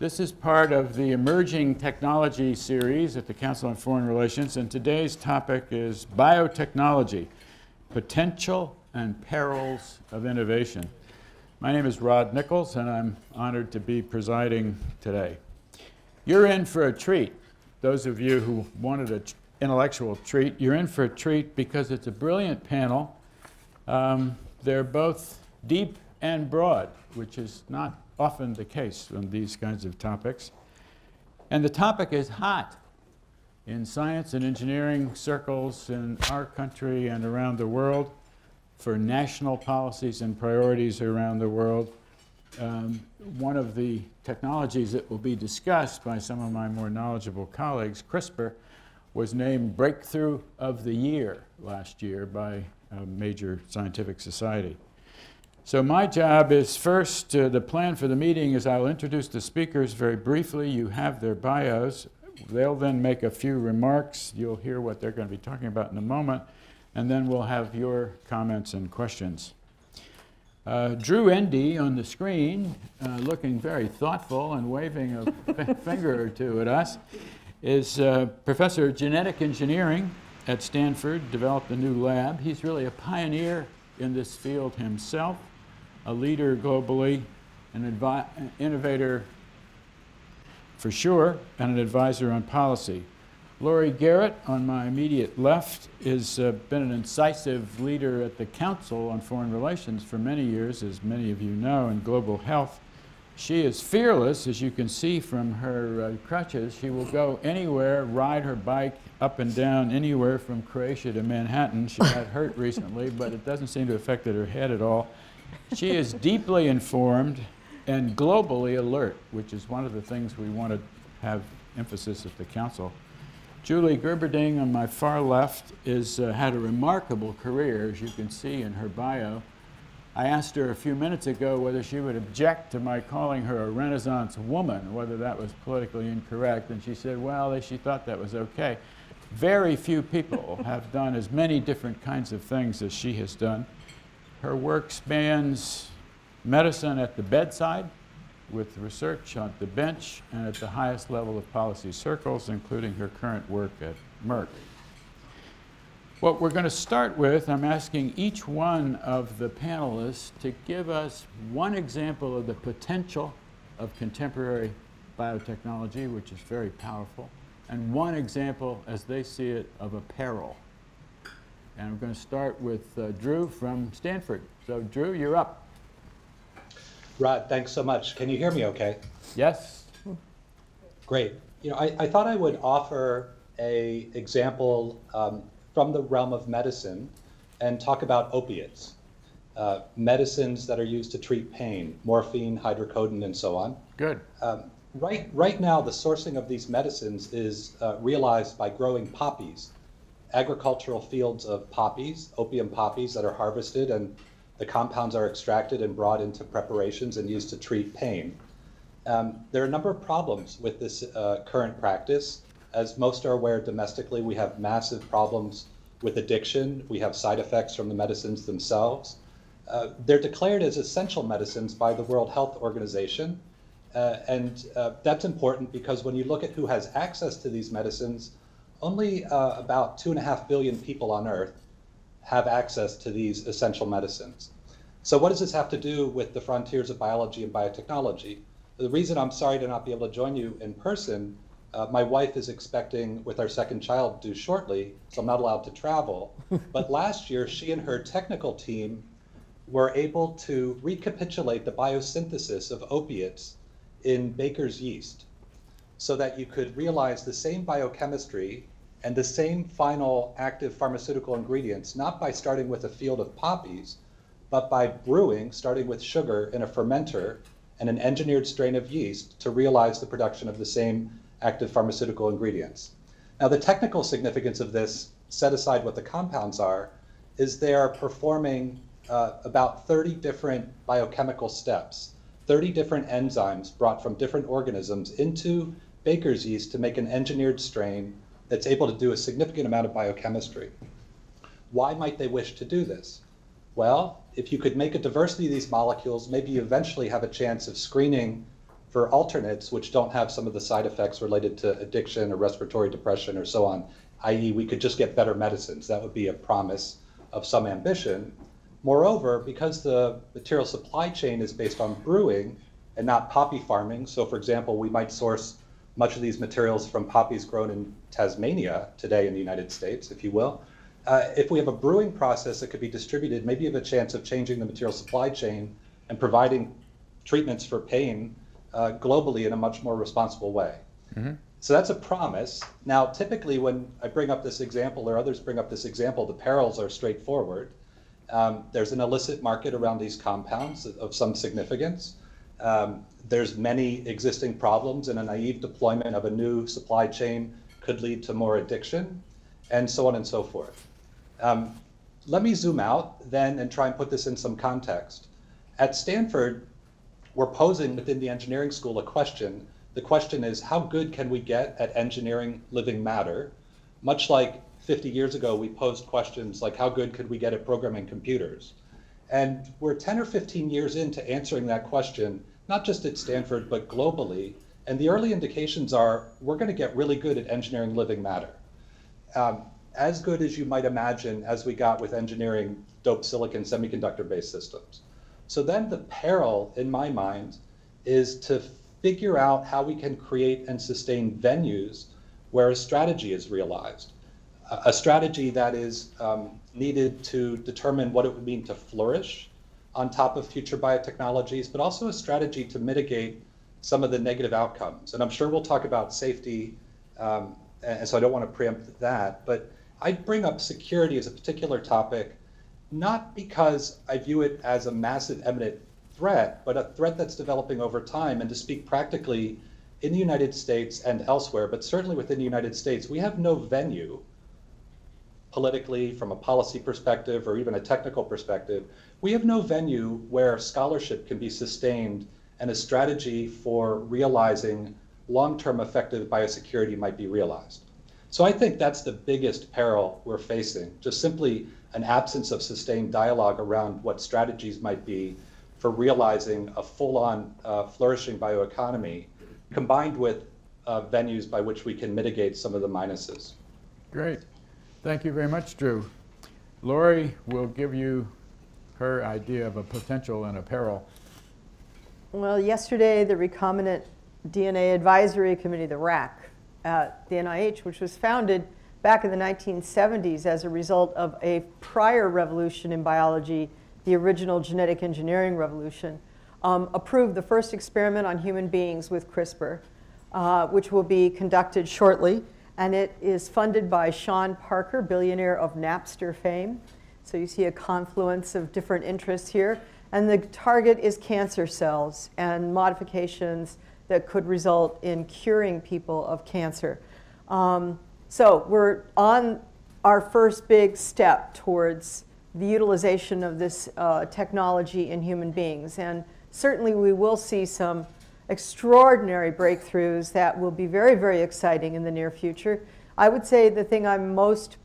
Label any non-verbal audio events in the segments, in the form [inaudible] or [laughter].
This is part of the Emerging Technology series at the Council on Foreign Relations, and today's topic is biotechnology, potential and perils of innovation. My name is Rod Nichols, and I'm honored to be presiding today. You're in for a treat. Those of you who wanted an intellectual treat, you're in for a treat because it's a brilliant panel. Um, they're both deep and broad, which is not often the case on these kinds of topics. And the topic is hot in science and engineering circles in our country and around the world for national policies and priorities around the world. Um, one of the technologies that will be discussed by some of my more knowledgeable colleagues, CRISPR, was named Breakthrough of the Year last year by a major scientific society. So my job is first, uh, the plan for the meeting is I'll introduce the speakers very briefly. You have their bios. They'll then make a few remarks. You'll hear what they're going to be talking about in a moment. And then we'll have your comments and questions. Uh, Drew Endy on the screen, uh, looking very thoughtful and waving a [laughs] finger or two at us, is uh, professor of genetic engineering at Stanford, developed a new lab. He's really a pioneer in this field himself a leader globally, an innovator for sure, and an advisor on policy. Laurie Garrett, on my immediate left, has uh, been an incisive leader at the Council on Foreign Relations for many years, as many of you know, in global health. She is fearless, as you can see from her uh, crutches. She will go anywhere, ride her bike up and down anywhere from Croatia to Manhattan. She got hurt [laughs] recently, but it doesn't seem to have affected her head at all she is deeply informed and globally alert, which is one of the things we want to have emphasis at the council. Julie Gerberding on my far left is, uh, had a remarkable career, as you can see in her bio. I asked her a few minutes ago whether she would object to my calling her a Renaissance woman, whether that was politically incorrect, and she said, well, she thought that was okay. Very few people have done as many different kinds of things as she has done. Her work spans medicine at the bedside, with research on the bench and at the highest level of policy circles, including her current work at Merck. What we're going to start with, I'm asking each one of the panelists to give us one example of the potential of contemporary biotechnology, which is very powerful, and one example, as they see it, of a peril. And we're going to start with uh, Drew from Stanford. So Drew, you're up. Rod, thanks so much. Can you hear me okay? Yes. Great. You know, I, I thought I would offer a example um, from the realm of medicine and talk about opiates, uh, medicines that are used to treat pain, morphine, hydrocodone, and so on. Good. Um, right, right now, the sourcing of these medicines is uh, realized by growing poppies agricultural fields of poppies, opium poppies that are harvested and the compounds are extracted and brought into preparations and used to treat pain. Um, there are a number of problems with this uh, current practice. As most are aware domestically, we have massive problems with addiction. We have side effects from the medicines themselves. Uh, they're declared as essential medicines by the World Health Organization. Uh, and uh, that's important because when you look at who has access to these medicines, only uh, about two and a half billion people on Earth have access to these essential medicines. So what does this have to do with the frontiers of biology and biotechnology? The reason I'm sorry to not be able to join you in person, uh, my wife is expecting with our second child due shortly, so I'm not allowed to travel. [laughs] but last year, she and her technical team were able to recapitulate the biosynthesis of opiates in baker's yeast so that you could realize the same biochemistry and the same final active pharmaceutical ingredients, not by starting with a field of poppies, but by brewing, starting with sugar in a fermenter and an engineered strain of yeast to realize the production of the same active pharmaceutical ingredients. Now, the technical significance of this, set aside what the compounds are, is they are performing uh, about 30 different biochemical steps, 30 different enzymes brought from different organisms into baker's yeast to make an engineered strain that's able to do a significant amount of biochemistry. Why might they wish to do this? Well, if you could make a diversity of these molecules, maybe you eventually have a chance of screening for alternates which don't have some of the side effects related to addiction or respiratory depression or so on, i.e., we could just get better medicines. That would be a promise of some ambition. Moreover, because the material supply chain is based on brewing and not poppy farming, so for example, we might source much of these materials from poppies grown in Tasmania today in the United States, if you will. Uh, if we have a brewing process that could be distributed, maybe you have a chance of changing the material supply chain and providing treatments for pain uh, globally in a much more responsible way. Mm-hmm. So that's a promise. Now, typically, when I bring up this example or others bring up this example, the perils are straightforward. Um, there's an illicit market around these compounds of some significance. Um, there's many existing problems, and a naive deployment of a new supply chain could lead to more addiction, and so on and so forth. Um, let me zoom out then and try and put this in some context. At Stanford, we're posing within the engineering school a question. The question is, how good can we get at engineering living matter? Much like 50 years ago, we posed questions like, how good could we get at programming computers? And we're 10 or 15 years into answering that question, not just at Stanford, but globally. And the early indications are we're going to get really good at engineering living matter. Um, as good as you might imagine as we got with engineering dope silicon semiconductor based systems. So then the peril, in my mind, is to figure out how we can create and sustain venues where a strategy is realized. A strategy that is um, needed to determine what it would mean to flourish on top of future biotechnologies, but also a strategy to mitigate some of the negative outcomes. And I'm sure we'll talk about safety, um, and so I don't want to preempt that. But I bring up security as a particular topic not because I view it as a massive imminent threat, but a threat that's developing over time. And to speak practically, in the United States and elsewhere, but certainly within the United States, we have no venue politically, from a policy perspective, or even a technical perspective, we have no venue where scholarship can be sustained and a strategy for realizing long term effective biosecurity might be realized. So I think that's the biggest peril we're facing, just simply an absence of sustained dialogue around what strategies might be for realizing a full-on uh, flourishing bioeconomy combined with uh, venues by which we can mitigate some of the minuses. Great. Thank you very much, Drew. Laurie will give you her idea of a potential and a peril. Well, yesterday, the Recombinant DNA Advisory Committee, the RAC, at the NIH, which was founded back in the 1970s as a result of a prior revolution in biology, the original genetic engineering revolution, um, approved the first experiment on human beings with CRISPR, uh, which will be conducted shortly. And it is funded by Sean Parker, billionaire of Napster fame. So you see a confluence of different interests here. And the target is cancer cells and modifications that could result in curing people of cancer. Um, so we're on our first big step towards the utilization of this uh, technology in human beings. And certainly we will see some extraordinary breakthroughs that will be very, very exciting in the near future. I would say the thing I'm most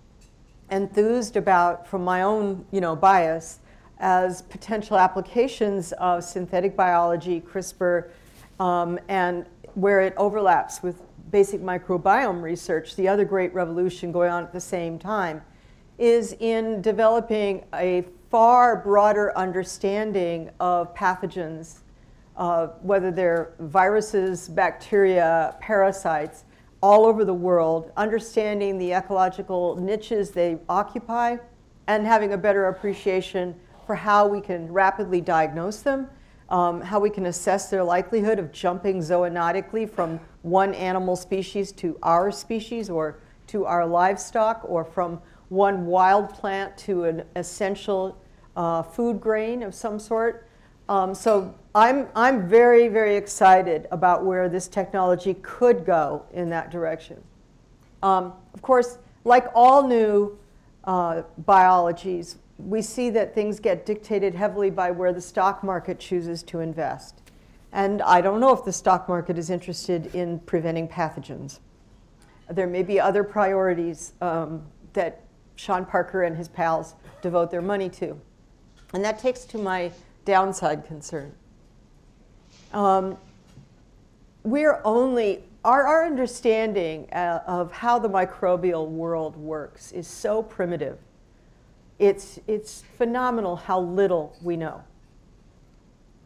enthused about from my own you know, bias as potential applications of synthetic biology, CRISPR, um, and where it overlaps with basic microbiome research, the other great revolution going on at the same time, is in developing a far broader understanding of pathogens, uh, whether they're viruses, bacteria, parasites, all over the world, understanding the ecological niches they occupy, and having a better appreciation for how we can rapidly diagnose them um, how we can assess their likelihood of jumping zoonotically from one animal species to our species or to our livestock or from one wild plant to an essential uh, food grain of some sort. Um, so I'm, I'm very, very excited about where this technology could go in that direction. Um, of course, like all new uh, biologies, we see that things get dictated heavily by where the stock market chooses to invest. And I don't know if the stock market is interested in preventing pathogens. There may be other priorities um, that Sean Parker and his pals devote their money to. And that takes to my downside concern. Um, we're only, our, our understanding uh, of how the microbial world works is so primitive. It's, it's phenomenal how little we know.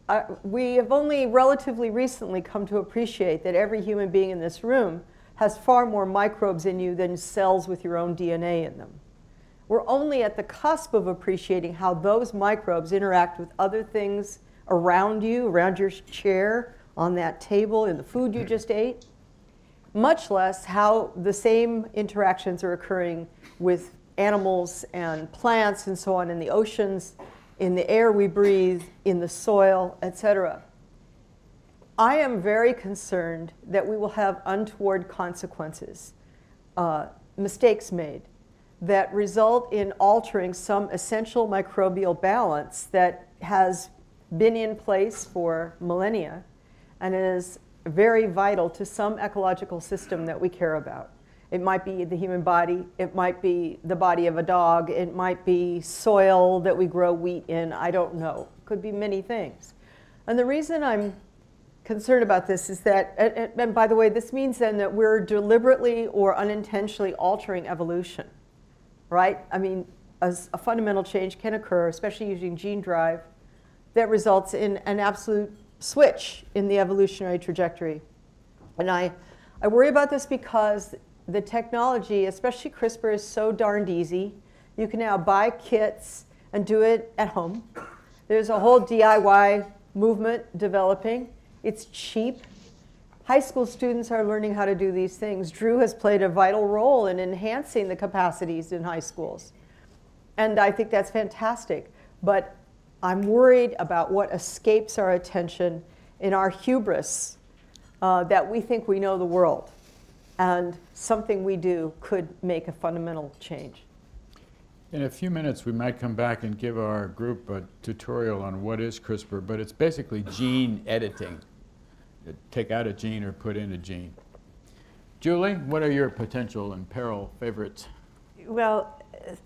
Uh, we have only relatively recently come to appreciate that every human being in this room has far more microbes in you than cells with your own DNA in them. We're only at the cusp of appreciating how those microbes interact with other things around you, around your chair, on that table, in the food you just ate, much less how the same interactions are occurring with animals and plants and so on in the oceans in the air we breathe, in the soil, etc. I am very concerned that we will have untoward consequences, uh, mistakes made, that result in altering some essential microbial balance that has been in place for millennia and is very vital to some ecological system that we care about. It might be the human body, it might be the body of a dog, it might be soil that we grow wheat in, I don't know. Could be many things. And the reason I'm concerned about this is that, and, and by the way, this means then that we're deliberately or unintentionally altering evolution, right? I mean, a, a fundamental change can occur, especially using gene drive, that results in an absolute switch in the evolutionary trajectory. And I, I worry about this because the technology, especially CRISPR, is so darned easy. You can now buy kits and do it at home. There's a whole DIY movement developing. It's cheap. High school students are learning how to do these things. Drew has played a vital role in enhancing the capacities in high schools. And I think that's fantastic. But I'm worried about what escapes our attention in our hubris uh, that we think we know the world and something we do could make a fundamental change. In a few minutes, we might come back and give our group a tutorial on what is CRISPR, but it's basically gene editing. Take out a gene or put in a gene. Julie, what are your potential and peril favorites? Well,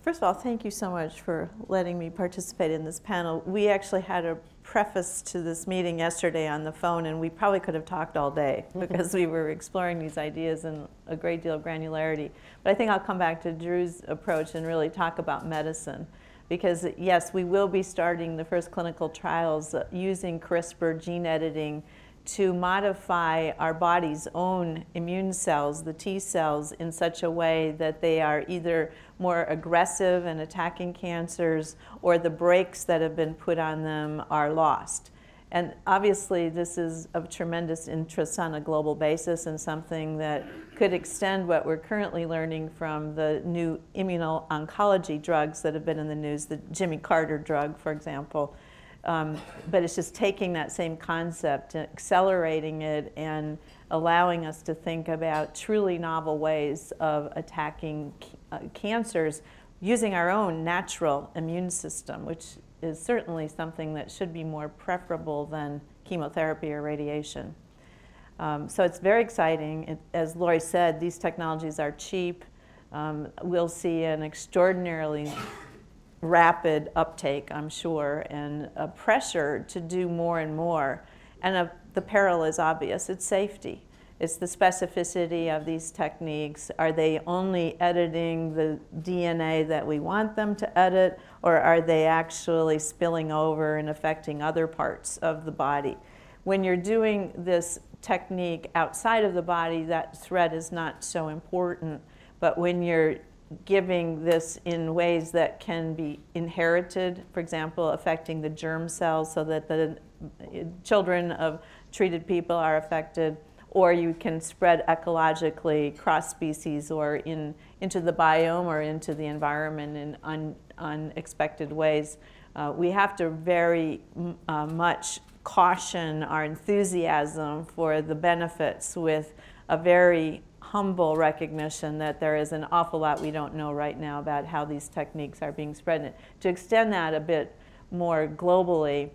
first of all, thank you so much for letting me participate in this panel. We actually had a preface to this meeting yesterday on the phone, and we probably could have talked all day [laughs] because we were exploring these ideas in a great deal of granularity. But I think I'll come back to Drew's approach and really talk about medicine. Because, yes, we will be starting the first clinical trials using CRISPR gene editing to modify our body's own immune cells, the T cells, in such a way that they are either more aggressive and attacking cancers or the brakes that have been put on them are lost. And obviously, this is of tremendous interest on a global basis and something that could extend what we're currently learning from the new immuno-oncology drugs that have been in the news, the Jimmy Carter drug, for example, um, but it's just taking that same concept, accelerating it, and allowing us to think about truly novel ways of attacking uh, cancers using our own natural immune system, which is certainly something that should be more preferable than chemotherapy or radiation. Um, so it's very exciting. It, as Laurie said, these technologies are cheap. Um, we'll see an extraordinarily rapid uptake, I'm sure, and a pressure to do more and more. And a, the peril is obvious it's safety. It's the specificity of these techniques. Are they only editing the DNA that we want them to edit, or are they actually spilling over and affecting other parts of the body? When you're doing this technique outside of the body, that threat is not so important. But when you're giving this in ways that can be inherited, for example, affecting the germ cells so that the children of treated people are affected, or you can spread ecologically cross species or in, into the biome or into the environment in un, unexpected ways. Uh, we have to very uh, much caution our enthusiasm for the benefits with a very humble recognition that there is an awful lot we don't know right now about how these techniques are being spread. To extend that a bit more globally,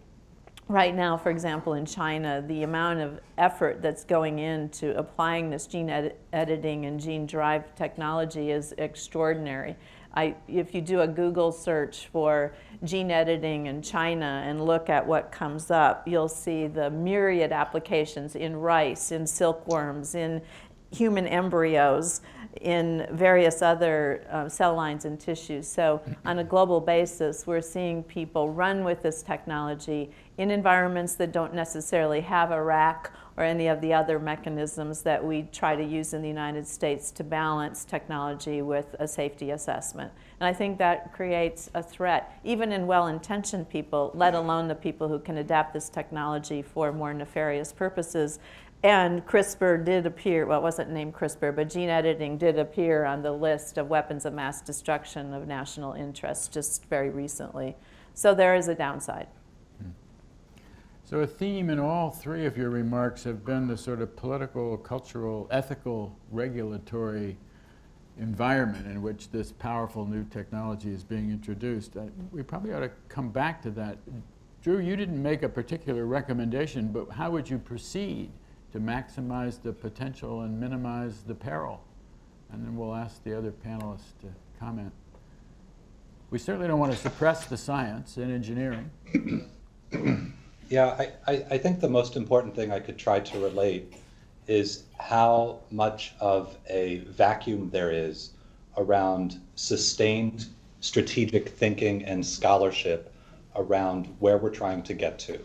right now, for example, in China, the amount of effort that's going into applying this gene edi editing and gene drive technology is extraordinary. I, if you do a Google search for gene editing in China and look at what comes up, you'll see the myriad applications in rice, in silkworms, in human embryos, in various other uh, cell lines and tissues. So on a global basis, we're seeing people run with this technology in environments that don't necessarily have a RAC or any of the other mechanisms that we try to use in the United States to balance technology with a safety assessment. And I think that creates a threat, even in well-intentioned people, let alone the people who can adapt this technology for more nefarious purposes. And CRISPR did appear, well, it wasn't named CRISPR, but gene editing did appear on the list of weapons of mass destruction of national interest just very recently. So there is a downside. So a theme in all three of your remarks have been the sort of political, cultural, ethical, regulatory environment in which this powerful new technology is being introduced. Uh, we probably ought to come back to that. Drew, you didn't make a particular recommendation, but how would you proceed to maximize the potential and minimize the peril? And then we'll ask the other panelists to comment. We certainly don't want to suppress the science in engineering. [coughs] Yeah, I, I, I think the most important thing I could try to relate is how much of a vacuum there is around sustained strategic thinking and scholarship around where we're trying to get to.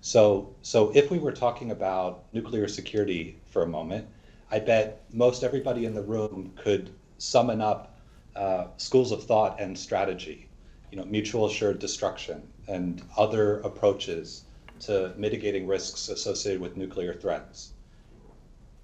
So, so if we were talking about nuclear security for a moment, I bet most everybody in the room could summon up uh, schools of thought and strategy, you know, mutual assured destruction and other approaches to mitigating risks associated with nuclear threats.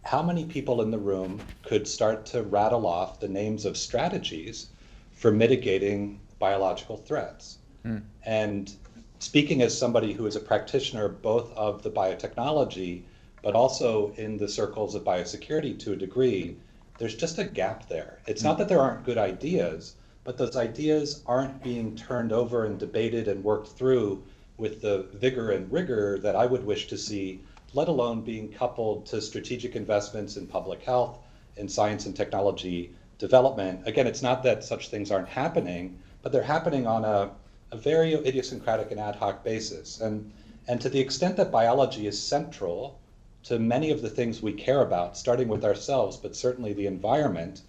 How many people in the room could start to rattle off the names of strategies for mitigating biological threats? Mm. And speaking as somebody who is a practitioner both of the biotechnology, but also in the circles of biosecurity to a degree, there's just a gap there. It's not that there aren't good ideas, but those ideas aren't being turned over and debated and worked through with the vigor and rigor that I would wish to see, let alone being coupled to strategic investments in public health, in science and technology development. Again, it's not that such things aren't happening, but they're happening on a, a very idiosyncratic and ad hoc basis. And, and to the extent that biology is central to many of the things we care about, starting with ourselves, but certainly the environment,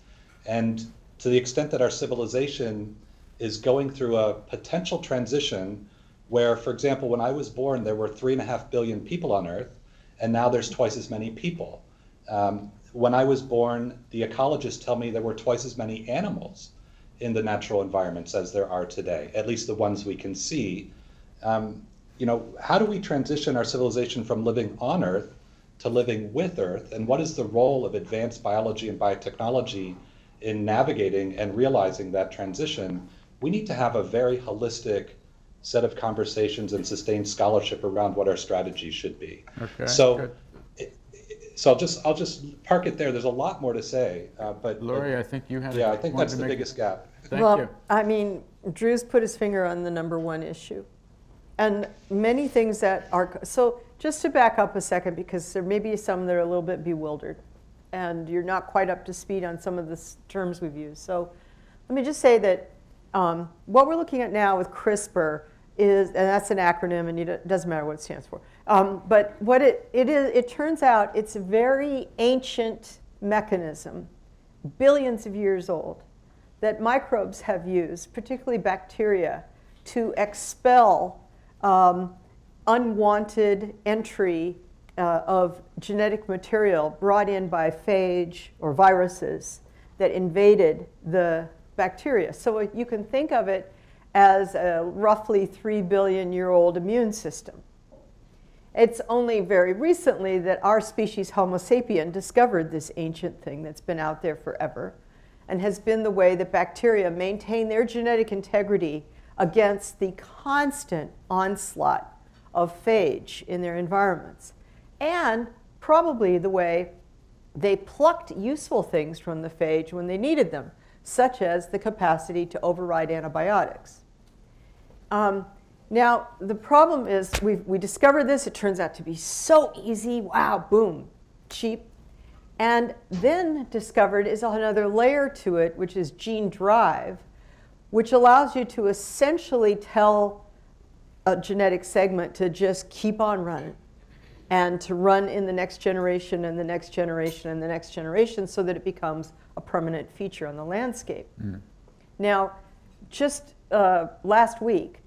and to the extent that our civilization is going through a potential transition where, for example, when I was born, there were three and a half billion people on Earth, and now there's twice as many people. Um, when I was born, the ecologists tell me there were twice as many animals in the natural environments as there are today, at least the ones we can see. Um, you know, how do we transition our civilization from living on Earth to living with Earth? And what is the role of advanced biology and biotechnology in navigating and realizing that transition? We need to have a very holistic set of conversations and sustained scholarship around what our strategy should be. Okay. So, so I'll just I'll just park it there. There's a lot more to say, uh, but Laurie, I think you had. Yeah, I think that's the biggest gap. Thank well, you. I mean, Drew's put his finger on the number one issue, and many things that are so. Just to back up a second, because there may be some that are a little bit bewildered, and you're not quite up to speed on some of the terms we've used. So, let me just say that um, what we're looking at now with CRISPR is, and that's an acronym, and it doesn't matter what it stands for. Um, but what it, it is, it turns out it's a very ancient mechanism, billions of years old, that microbes have used, particularly bacteria, to expel um, unwanted entry uh, of genetic material brought in by phage or viruses that invaded the bacteria. So you can think of it as a roughly 3 billion year old immune system. It's only very recently that our species, Homo sapien, discovered this ancient thing that's been out there forever and has been the way that bacteria maintain their genetic integrity against the constant onslaught of phage in their environments. And probably the way they plucked useful things from the phage when they needed them, such as the capacity to override antibiotics. Um, now, the problem is we we discovered this. It turns out to be so easy. Wow, boom, cheap. And then discovered is another layer to it, which is gene drive, which allows you to essentially tell a genetic segment to just keep on running and to run in the next generation and the next generation and the next generation so that it becomes a permanent feature on the landscape. Now, just uh, last week,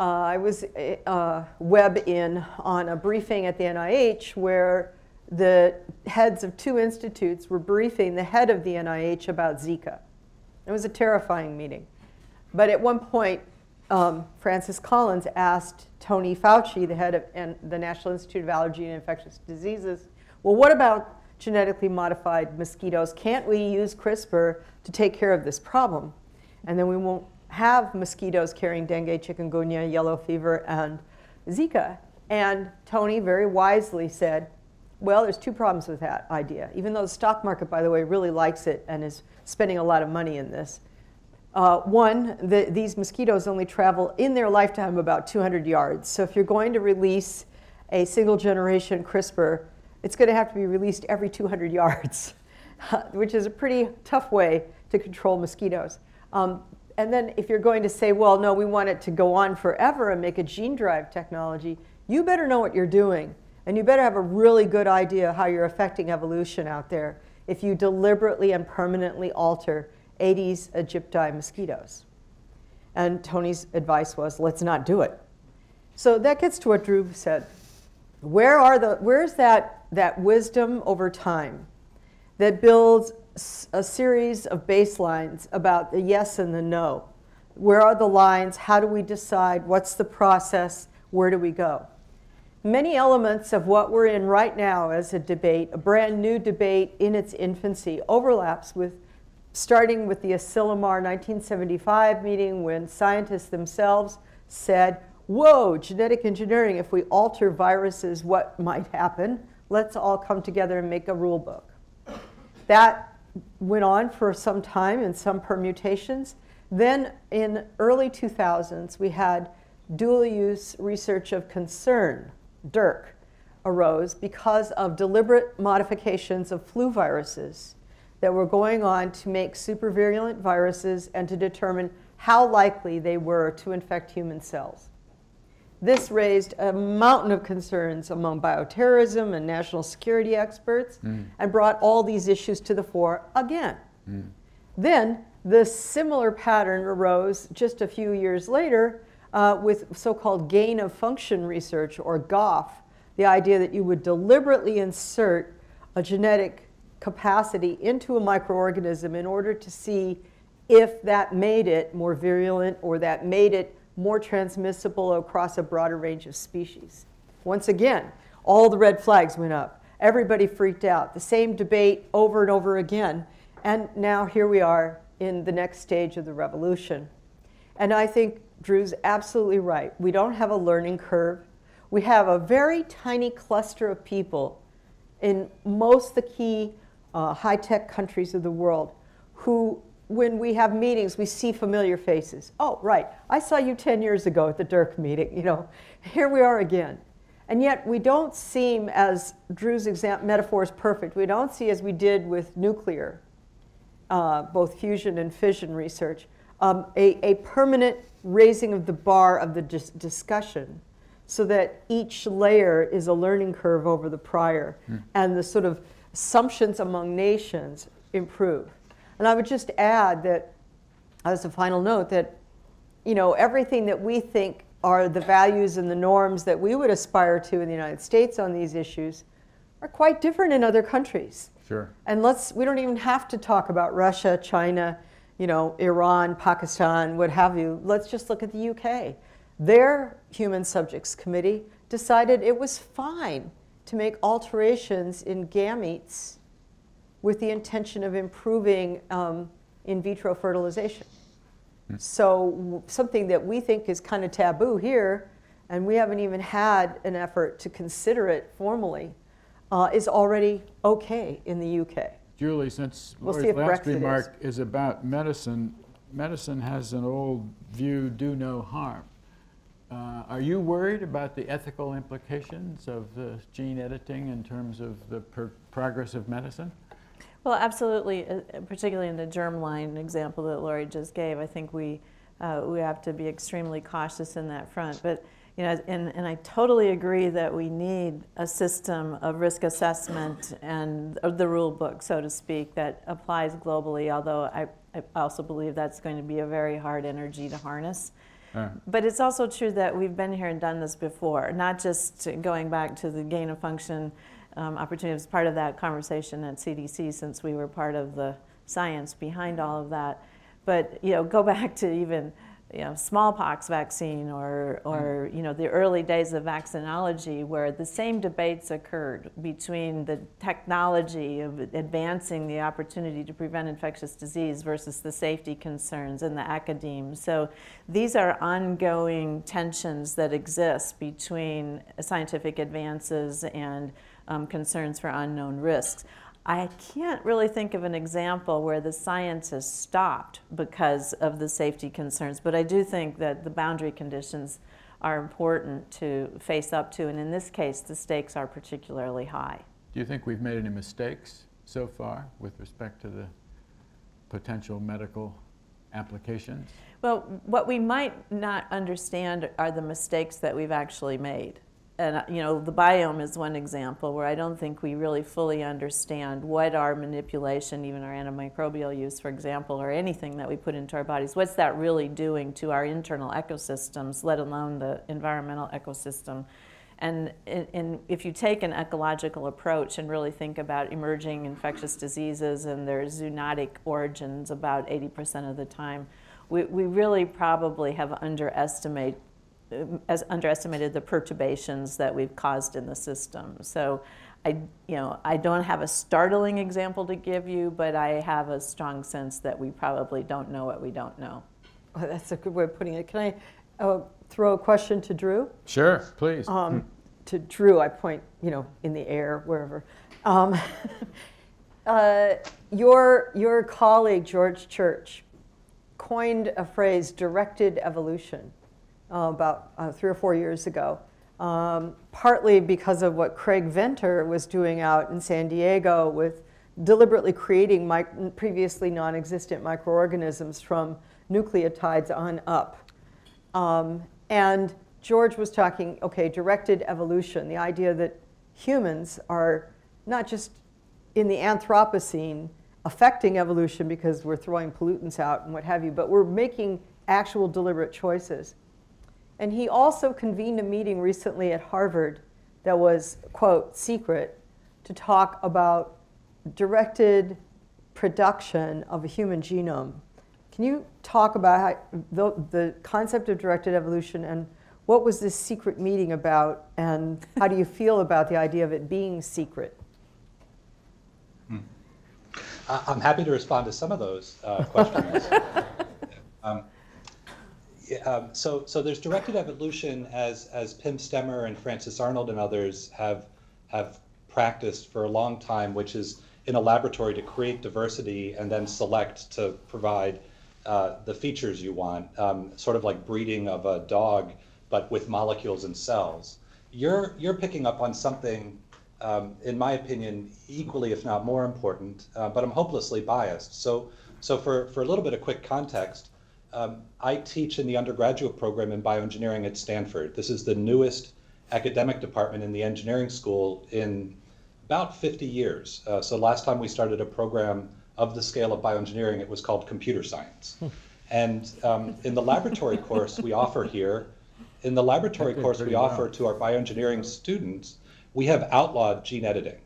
I was uh, web in on a briefing at the NIH where the heads of two institutes were briefing the head of the NIH about Zika. It was a terrifying meeting. But at one point, um, Francis Collins asked Tony Fauci, the head of and the National Institute of Allergy and Infectious Diseases, well, what about genetically modified mosquitoes? Can't we use CRISPR to take care of this problem? And then we won't have mosquitoes carrying dengue, chikungunya, yellow fever, and Zika. And Tony very wisely said, well, there's two problems with that idea. Even though the stock market, by the way, really likes it and is spending a lot of money in this. Uh, one, the, these mosquitoes only travel in their lifetime about 200 yards. So if you're going to release a single generation CRISPR, it's going to have to be released every 200 [laughs] yards, [laughs] which is a pretty tough way to control mosquitoes. Um, and then if you're going to say, well, no, we want it to go on forever and make a gene drive technology, you better know what you're doing. And you better have a really good idea how you're affecting evolution out there if you deliberately and permanently alter Aedes aegypti mosquitoes. And Tony's advice was, let's not do it. So that gets to what Drew said. Where are the, where's that, that wisdom over time that builds a series of baselines about the yes and the no? Where are the lines? How do we decide? What's the process? Where do we go? Many elements of what we're in right now as a debate, a brand new debate in its infancy, overlaps with starting with the Asilomar 1975 meeting when scientists themselves said, whoa, genetic engineering, if we alter viruses, what might happen? Let's all come together and make a rule book. That went on for some time in some permutations. Then in early 2000s, we had dual use research of concern, DURC, arose because of deliberate modifications of flu viruses that were going on to make supervirulent viruses and to determine how likely they were to infect human cells. This raised a mountain of concerns among bioterrorism and national security experts mm. and brought all these issues to the fore again. Mm. Then the similar pattern arose just a few years later uh, with so called gain of function research or GOF, the idea that you would deliberately insert a genetic capacity into a microorganism in order to see if that made it more virulent or that made it more transmissible across a broader range of species. Once again, all the red flags went up. Everybody freaked out. The same debate over and over again. And now here we are in the next stage of the revolution. And I think Drew's absolutely right. We don't have a learning curve. We have a very tiny cluster of people in most of the key uh, high tech countries of the world who, when we have meetings, we see familiar faces. Oh, right, I saw you 10 years ago at the DURC meeting. You know, [laughs] here we are again. And yet we don't seem, as Drew's example, metaphor is perfect, we don't see as we did with nuclear, uh, both fusion and fission research, um, a, a permanent raising of the bar of the dis discussion so that each layer is a learning curve over the prior. Mm. And the sort of assumptions among nations improve. And I would just add that, as a final note, that you know everything that we think are the values and the norms that we would aspire to in the United States on these issues are quite different in other countries. Sure. And let's we don't even have to talk about Russia, China, you know, Iran, Pakistan, what have you. Let's just look at the UK. Their Human Subjects Committee decided it was fine to make alterations in gametes with the intention of improving um, in vitro fertilization. Mm. So something that we think is kind of taboo here, and we haven't even had an effort to consider it formally, uh, is already okay in the UK. Julie, since we'll Laura's last Brexit remark is. is about medicine, medicine has an old view, do no harm. Uh, are you worried about the ethical implications of the gene editing in terms of the progress of medicine? Well, absolutely, uh, uh, particularly in the germline example that Laurie just gave, I think we, uh, we have to be extremely cautious in that front. But, you know, and, and I totally agree that we need a system of risk assessment and of the rule book, so to speak, that applies globally, although I, I also believe that's going to be a very hard energy to harness. But it's also true that we've been here and done this before, not just going back to the gain of function um, opportunity as part of that conversation at CDC since we were part of the science behind all of that. But you know, go back to even you know, smallpox vaccine or, or mm. you know, the early days of vaccinology where the same debates occurred between the technology of advancing the opportunity to prevent infectious disease versus the safety concerns and the academe. So these are ongoing tensions that exist between scientific advances and um, concerns for unknown risks. I can't really think of an example where the science has stopped because of the safety concerns, but I do think that the boundary conditions are important to face up to, and in this case, the stakes are particularly high. Do you think we've made any mistakes so far with respect to the potential medical applications? Well, what we might not understand are the mistakes that we've actually made and uh, you know the biome is one example where I don't think we really fully understand what our manipulation, even our antimicrobial use, for example, or anything that we put into our bodies, what's that really doing to our internal ecosystems, let alone the environmental ecosystem. And, and if you take an ecological approach and really think about emerging infectious diseases and their zoonotic origins about 80% of the time, we, we really probably have underestimated as underestimated the perturbations that we've caused in the system. So I, you know, I don't have a startling example to give you, but I have a strong sense that we probably don't know what we don't know. Oh, that's a good way of putting it. Can I uh, throw a question to Drew? Sure, please. Um, to Drew, I point, you know, in the air, wherever. Um, [laughs] uh, your, your colleague, George Church, coined a phrase, directed evolution uh, about uh, three or four years ago, um, partly because of what Craig Venter was doing out in San Diego with deliberately creating previously non-existent microorganisms from nucleotides on up. Um, and George was talking, okay, directed evolution, the idea that humans are not just in the Anthropocene affecting evolution because we're throwing pollutants out and what have you, but we're making actual deliberate choices. And he also convened a meeting recently at Harvard that was, quote, secret, to talk about directed production of a human genome. Can you talk about how, the, the concept of directed evolution and what was this secret meeting about and how do you feel about the idea of it being secret? Hmm. I'm happy to respond to some of those uh, questions. [laughs] um, um, so, so there's directed evolution as, as Pim Stemmer and Frances Arnold and others have, have practiced for a long time, which is in a laboratory to create diversity and then select to provide uh, the features you want, um, sort of like breeding of a dog, but with molecules and cells. You're, you're picking up on something, um, in my opinion, equally, if not more important, uh, but I'm hopelessly biased. So, so for, for a little bit of quick context, um, I teach in the undergraduate program in bioengineering at Stanford. This is the newest academic department in the engineering school in about 50 years. Uh, so last time we started a program of the scale of bioengineering, it was called computer science. Hmm. and um, in the laboratory [laughs] course we offer here, in the laboratory [laughs] course we offer to our bioengineering students, we have outlawed gene editing.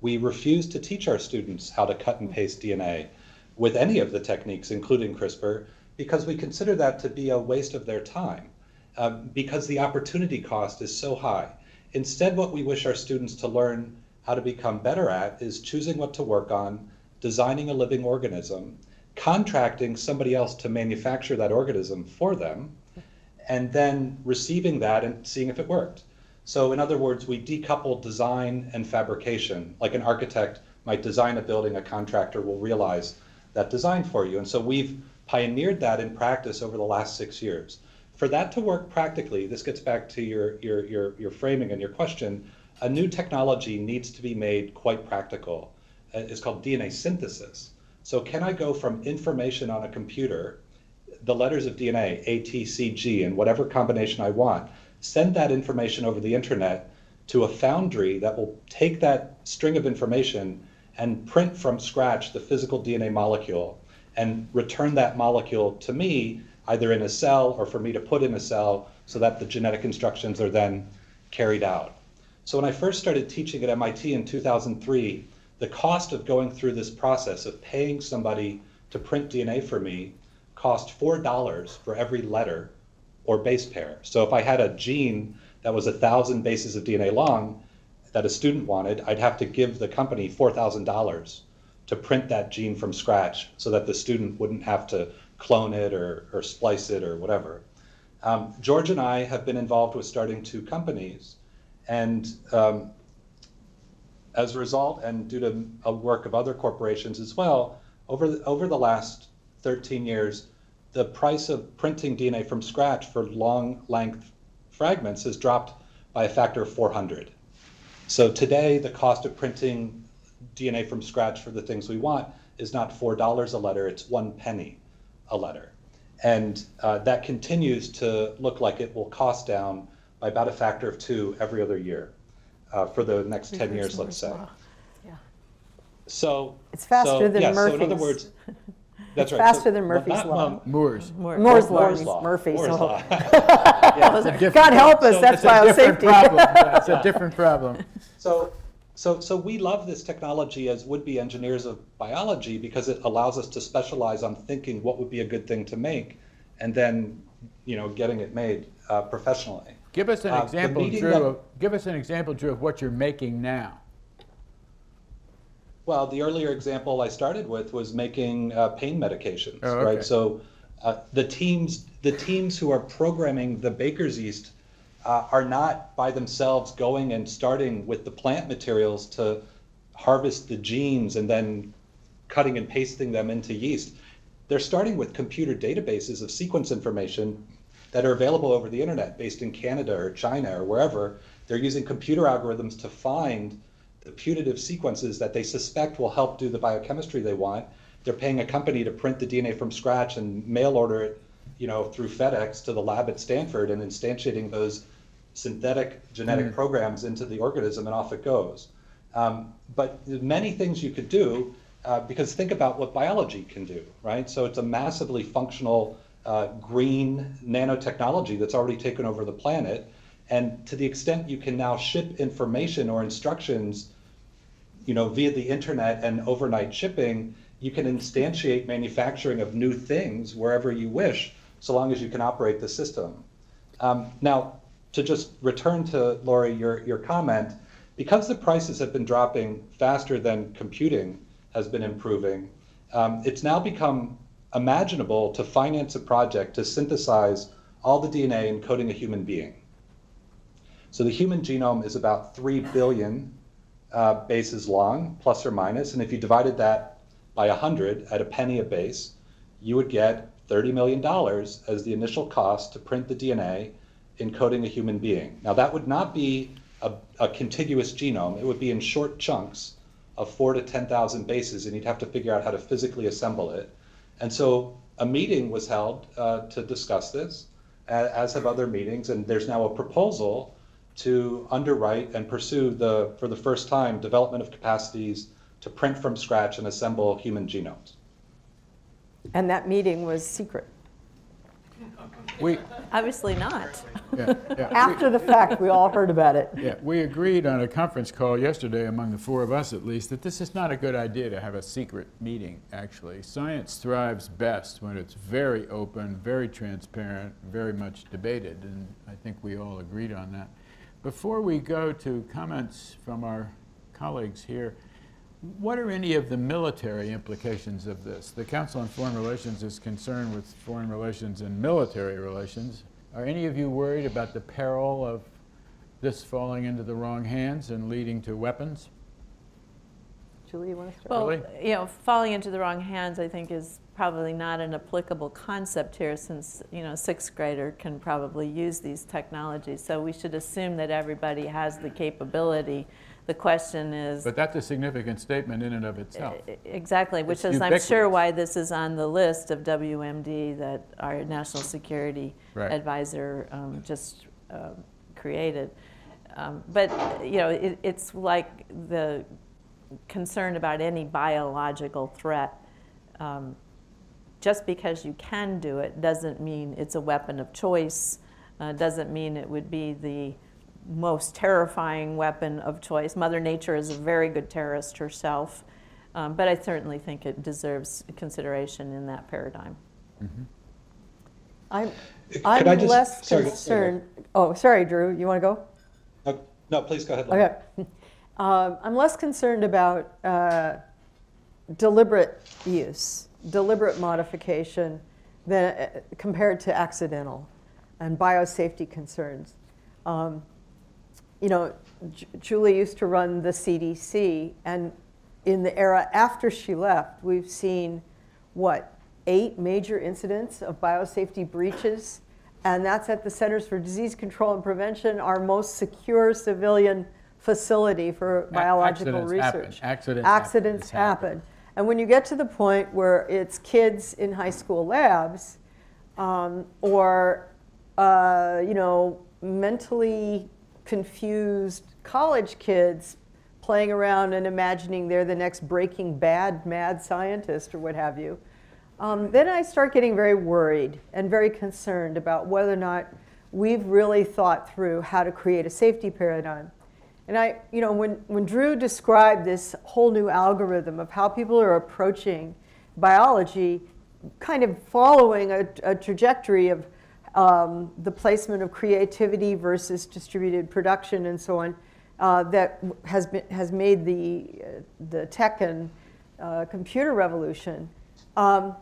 We refuse to teach our students how to cut and paste DNA with any of the techniques, including CRISPR, because we consider that to be a waste of their time um, because the opportunity cost is so high. Instead, what we wish our students to learn how to become better at is choosing what to work on, designing a living organism, contracting somebody else to manufacture that organism for them, and then receiving that and seeing if it worked. So, in other words, we decouple design and fabrication. Like an architect might design a building, a contractor will realize that design for you. And so we've pioneered that in practice over the last six years. For that to work practically, this gets back to your, your, your, your framing and your question, a new technology needs to be made quite practical. Uh, it's called DNA synthesis. So can I go from information on a computer, the letters of DNA, A, T, C, G, and whatever combination I want, send that information over the internet to a foundry that will take that string of information and print from scratch the physical DNA molecule and return that molecule to me either in a cell or for me to put in a cell so that the genetic instructions are then carried out. So when I first started teaching at MIT in 2003, the cost of going through this process of paying somebody to print DNA for me cost $4 for every letter or base pair. So if I had a gene that was a thousand bases of DNA long that a student wanted, I'd have to give the company $4,000 to print that gene from scratch so that the student wouldn't have to clone it or, or splice it or whatever. Um, George and I have been involved with starting two companies, and um, as a result, and due to a work of other corporations as well, over the, over the last 13 years, the price of printing DNA from scratch for long length fragments has dropped by a factor of 400. So today, the cost of printing DNA from scratch for the things we want is not $4 a letter, it's one penny a letter. And uh, that continues to look like it will cost down by about a factor of two every other year uh, for the next 10 years, let's say. Yeah. So It's faster so, than yeah, So in other Murphy's. words, [laughs] that's It's right. faster than Murphy's not- Law. well, Moores. More- Moore's Law, Moore's law. Murphy's Moore's Law. law. [laughs] [laughs] Yeah. God help us, So that's It's a different biosafety. problem. Yeah, It's a different problem. So, so, so we love this technology as would-be engineers of biology because it allows us to specialize on thinking what would be a good thing to make, and then, you know, getting it made uh, professionally. Give us an Uh, example, Drew, that- of, give us an example, Drew, of what you're making now. Well, the earlier example I started with was making uh, pain medications, Oh, okay. right? So uh, the teams, the teams who are programming the baker's yeast uh, are not by themselves going and starting with the plant materials to harvest the genes and then cutting and pasting them into yeast. They're starting with computer databases of sequence information that are available over the internet, based in Canada or China or wherever. They're using computer algorithms to find the putative sequences that they suspect will help do the biochemistry they want. They're paying a company to print the DNA from scratch and mail order it, you know, through FedEx to the lab at Stanford and instantiating those synthetic genetic programs into the organism and off it goes. Um, but many things you could do uh, because think about what biology can do, right? So it's a massively functional uh, green nanotechnology that's already taken over the planet. And to the extent you can now ship information or instructions, you know, via the internet and overnight shipping, you can instantiate manufacturing of new things wherever you wish, so long as you can operate the system. Um, now, to just return to Laurie, your, your comment, because the prices have been dropping faster than computing has been improving, um, it's now become imaginable to finance a project to synthesize all the DNA encoding a human being. So the human genome is about 3 billion uh, bases long, plus or minus, and if you divided that by 100 at a penny a base, you would get $30 million as the initial cost to print the DNA encoding a human being. Now, that would not be a, a contiguous genome, it would be in short chunks of four to 10,000 bases, and you'd have to figure out how to physically assemble it. And so a meeting was held uh, to discuss this, as have other meetings, and there's now a proposal to underwrite and pursue the, for the first time, development of capacities to print from scratch and assemble human genomes. And that meeting was secret. We, Obviously not. yeah, yeah, [laughs] After the fact, we all heard about it. yeah, we agreed on a conference call yesterday, among the four of us at least, that this is not a good idea to have a secret meeting, actually. Science thrives best when it's very open, very transparent, very much debated, and I think we all agreed on that. Before we go to comments from our colleagues here, what are any of the military implications of this? The Council on Foreign Relations is concerned with foreign relations and military relations. Are any of you worried about the peril of this falling into the wrong hands and leading to weapons? Julie, you want to start? Well, Really? you know, falling into the wrong hands, I think, is probably not an applicable concept here since, you know, a sixth grader can probably use these technologies. So we should assume that everybody has the capability. The question is, But that's a significant statement in and of itself. Exactly, which It's is, I'm sure why this is on the list of WMD that our national security Right. advisor um, just um, created. Um, But, you know, it, it's like the concern about any biological threat. Um, Just because you can do it doesn't mean it's a weapon of choice, uh, doesn't mean it would be the most terrifying weapon of choice. Mother Nature is a very good terrorist herself, um, but I certainly think it deserves consideration in that paradigm. I'm, Could I'm I just- less sorry, concerned. Oh, sorry, Drew. You want to go? No, no, please go ahead. Okay. Um, [laughs] I'm less concerned about uh, deliberate use, deliberate modification, than uh, compared to accidental and biosafety concerns. Um, you know, J- Julie used to run the CDC, and in the era after she left, we've seen what eight major incidents of biosafety breaches, and that's at the Centers for Disease Control and Prevention, our most secure civilian facility for biological accidents happen. research. Accidents happen. Accidents It's happened. happen. And when you get to the point where it's kids in high school labs, um, or uh, you know, mentally confused college kids playing around and imagining they're the next Breaking Bad mad scientist or what have you, um, then I start getting very worried and very concerned about whether or not we've really thought through how to create a safety paradigm. And I, you know, when, when Drew described this whole new algorithm of how people are approaching biology, kind of following a, a trajectory of um, the placement of creativity versus distributed production and so on, uh, that has, been, has made the, uh, the tech and uh, computer revolution. Um,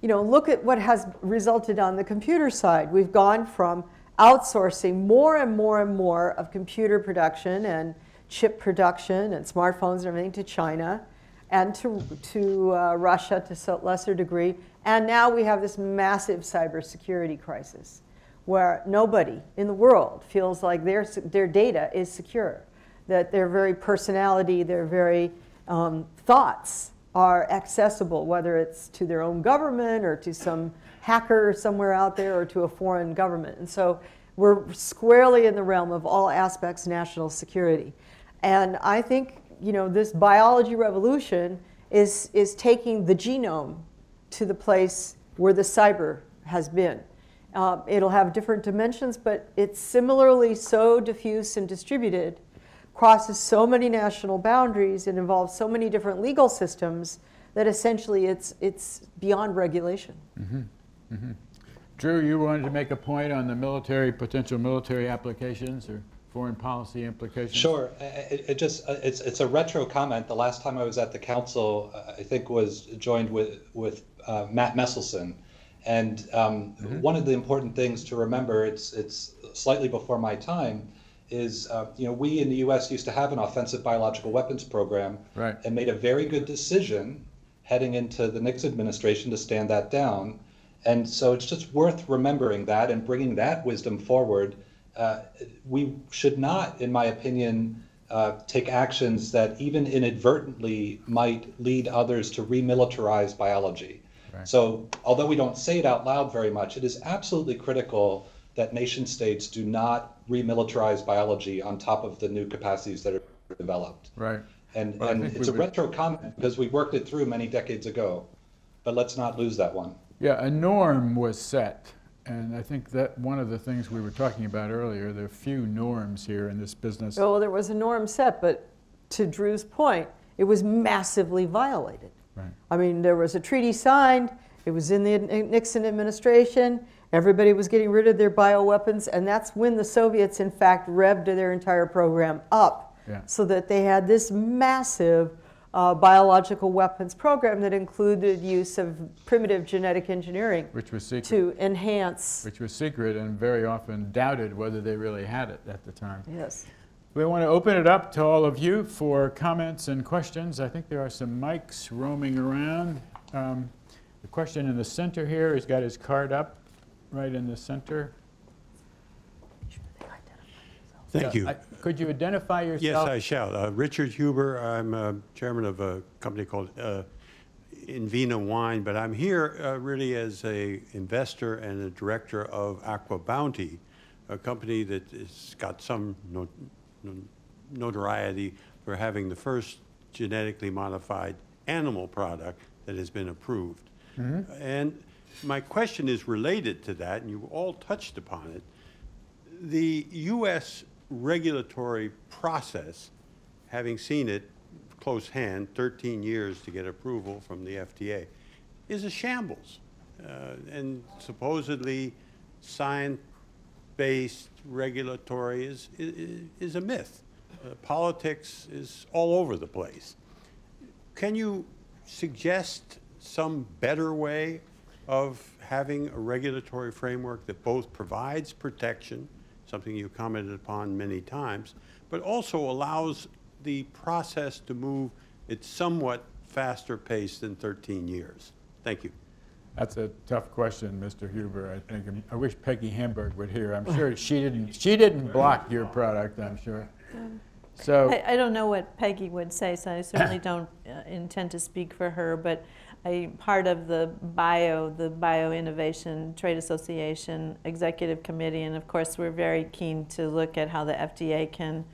you know, look at what has resulted on the computer side. We've gone from outsourcing more and more and more of computer production and chip production and smartphones and everything to China and to, to uh, Russia to a lesser degree. And now we have this massive cybersecurity crisis where nobody in the world feels like their, their data is secure, that their very personality, their very um, thoughts are accessible, whether it's to their own government or to some hacker somewhere out there or to a foreign government. And so we're squarely in the realm of all aspects national security. And I think, you know, this biology revolution is, is taking the genome to the place where the cyber has been. Uh, it'll have different dimensions, but it's similarly so diffuse and distributed, crosses so many national boundaries, and involves so many different legal systems that essentially it's, it's beyond regulation. Drew, you wanted to make a point on the military, potential military applications or foreign policy implications? Sure. I- I- It, it just, uh, it's, it's a retro comment. The last time I was at the council, uh, I think was joined with, with uh, Matt Messelson. And um, one of the important things to remember, it's, it's slightly before my time, is, uh, you know, we in the US used to have an offensive biological weapons program. Right. And made a very good decision heading into the Nixon administration to stand that down. And so it's just worth remembering that and bringing that wisdom forward. Uh, we should not, in my opinion, uh, take actions that even inadvertently might lead others to remilitarize biology. Right. So, although we don't say it out loud very much, it is absolutely critical that nation states do not remilitarize biology on top of the new capacities that are developed. Right. And, Well, and it's we a would- retro comment because we worked it through many decades ago. But let's not lose that one. Yeah, a norm was set. And I think that one of the things we were talking about earlier, there are few norms here in this business. Well, there was a norm set, but to Drew's point, it was massively violated. Right. I mean, there was a treaty signed, it was in the Nixon administration, everybody was getting rid of their bioweapons, and that's when the Soviets, in fact, revved their entire program up Yeah. so that they had this massive uh, biological weapons program that included use of primitive genetic engineering Which was secret. to enhance. Which was secret and very often doubted whether they really had it at the time. Yes. We want to open it up to all of you for comments and questions. I think there are some mics roaming around. Um, the question in the center here, he's got his card up right in the center. Thank you. I- Could you identify yourself? Yes. I shall. Uh, Richard Huber, I'm uh, chairman of a company called uh, Invina Wine, but I'm here uh, really as a investor and a director of Aqua Bounty, a company that has got some no- notoriety for having the first genetically modified animal product that has been approved. And my question is related to that, and you all touched upon it the U.S. regulatory process, having seen it close hand, 13 years to get approval from the FDA, is a shambles. Uh, and supposedly science-based regulatory is, is, is a myth. Uh, politics is all over the place. Can you suggest some better way of having a regulatory framework that both provides protection, something you commented upon many times, but also allows the process to move at somewhat faster pace than 13 years? Thank you. That's a tough question, Mr. Huber, I think. I wish Peggy Hamburg would hear. I'm sure she didn't, she didn't block your product, I'm sure. So, I, I don't know what Peggy would say, so I certainly [coughs] don't uh, intend to speak for her, but I, part of the bio, the Bio Innovation Trade Association Executive Committee, and of course, we're very keen to look at how the FDA can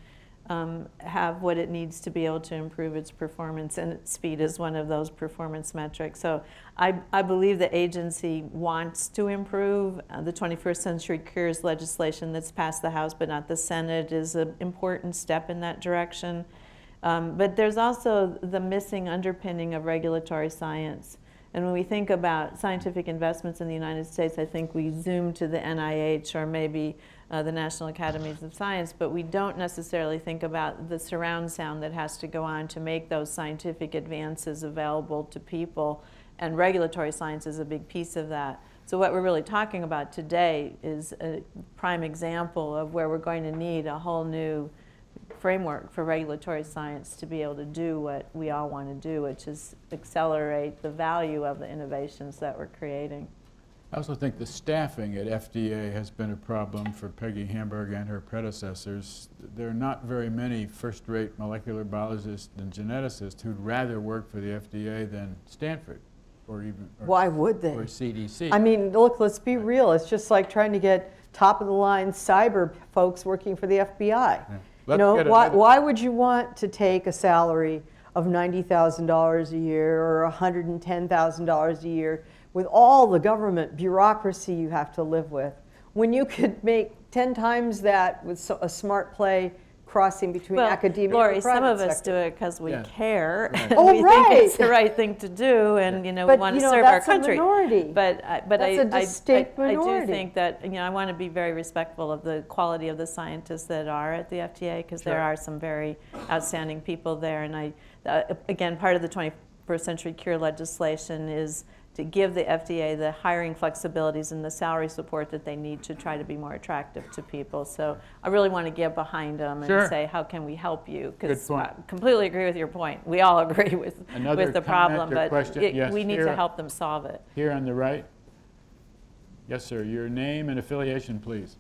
um, have what it needs to be able to improve its performance, and speed is one of those performance metrics. So I, I believe the agency wants to improve. Uh, the 21st Century Cures legislation that's passed the House but not the Senate is an important step in that direction. Um, but there's also the missing underpinning of regulatory science. And when we think about scientific investments in the United States, I think we zoom to the NIH or maybe uh, the National Academies of Science, but we don't necessarily think about the surround sound that has to go on to make those scientific advances available to people. And regulatory science is a big piece of that. So what we're really talking about today is a prime example of where we're going to need a whole new framework for regulatory science to be able to do what we all want to do, which is accelerate the value of the innovations that we're creating. I also think the staffing at FDA has been a problem for Peggy Hamburg and her predecessors. There are not very many first-rate molecular biologists and geneticists who'd rather work for the FDA than Stanford or even or, Why would they? or CDC. I mean, look, let's be real. It's just like trying to get top of the line cyber folks working for the FBI. You Let's know, get why, why would you want to take a salary of $90,000 a year or $110,000 a year with all the government bureaucracy you have to live with when you could make 10 times that with so- a smart play crossing between Well, academia Lori, and the some of us sector? do it because we Yeah. care. Right. [laughs] and Oh, we think it's the right thing to do, and you know But, we want you to know, serve that's our country. minority. But I, but That's I, a I- distinct I, I do think that you know I want to be very respectful of the quality of the scientists that are at the FDA because there are some very outstanding people there, and I uh, again part of the 21st Century Cure legislation is to give the FDA the hiring flexibilities and the salary support that they need to try to be more attractive to people. So I really want to get behind them and Sure. say, how can we help you? Good Because point. I completely agree with your point. We all [laughs] agree with, Another with the problem, but question? it- Yes, we need here. to help them solve it. Here on the right. Yes, sir. Your name and affiliation, please.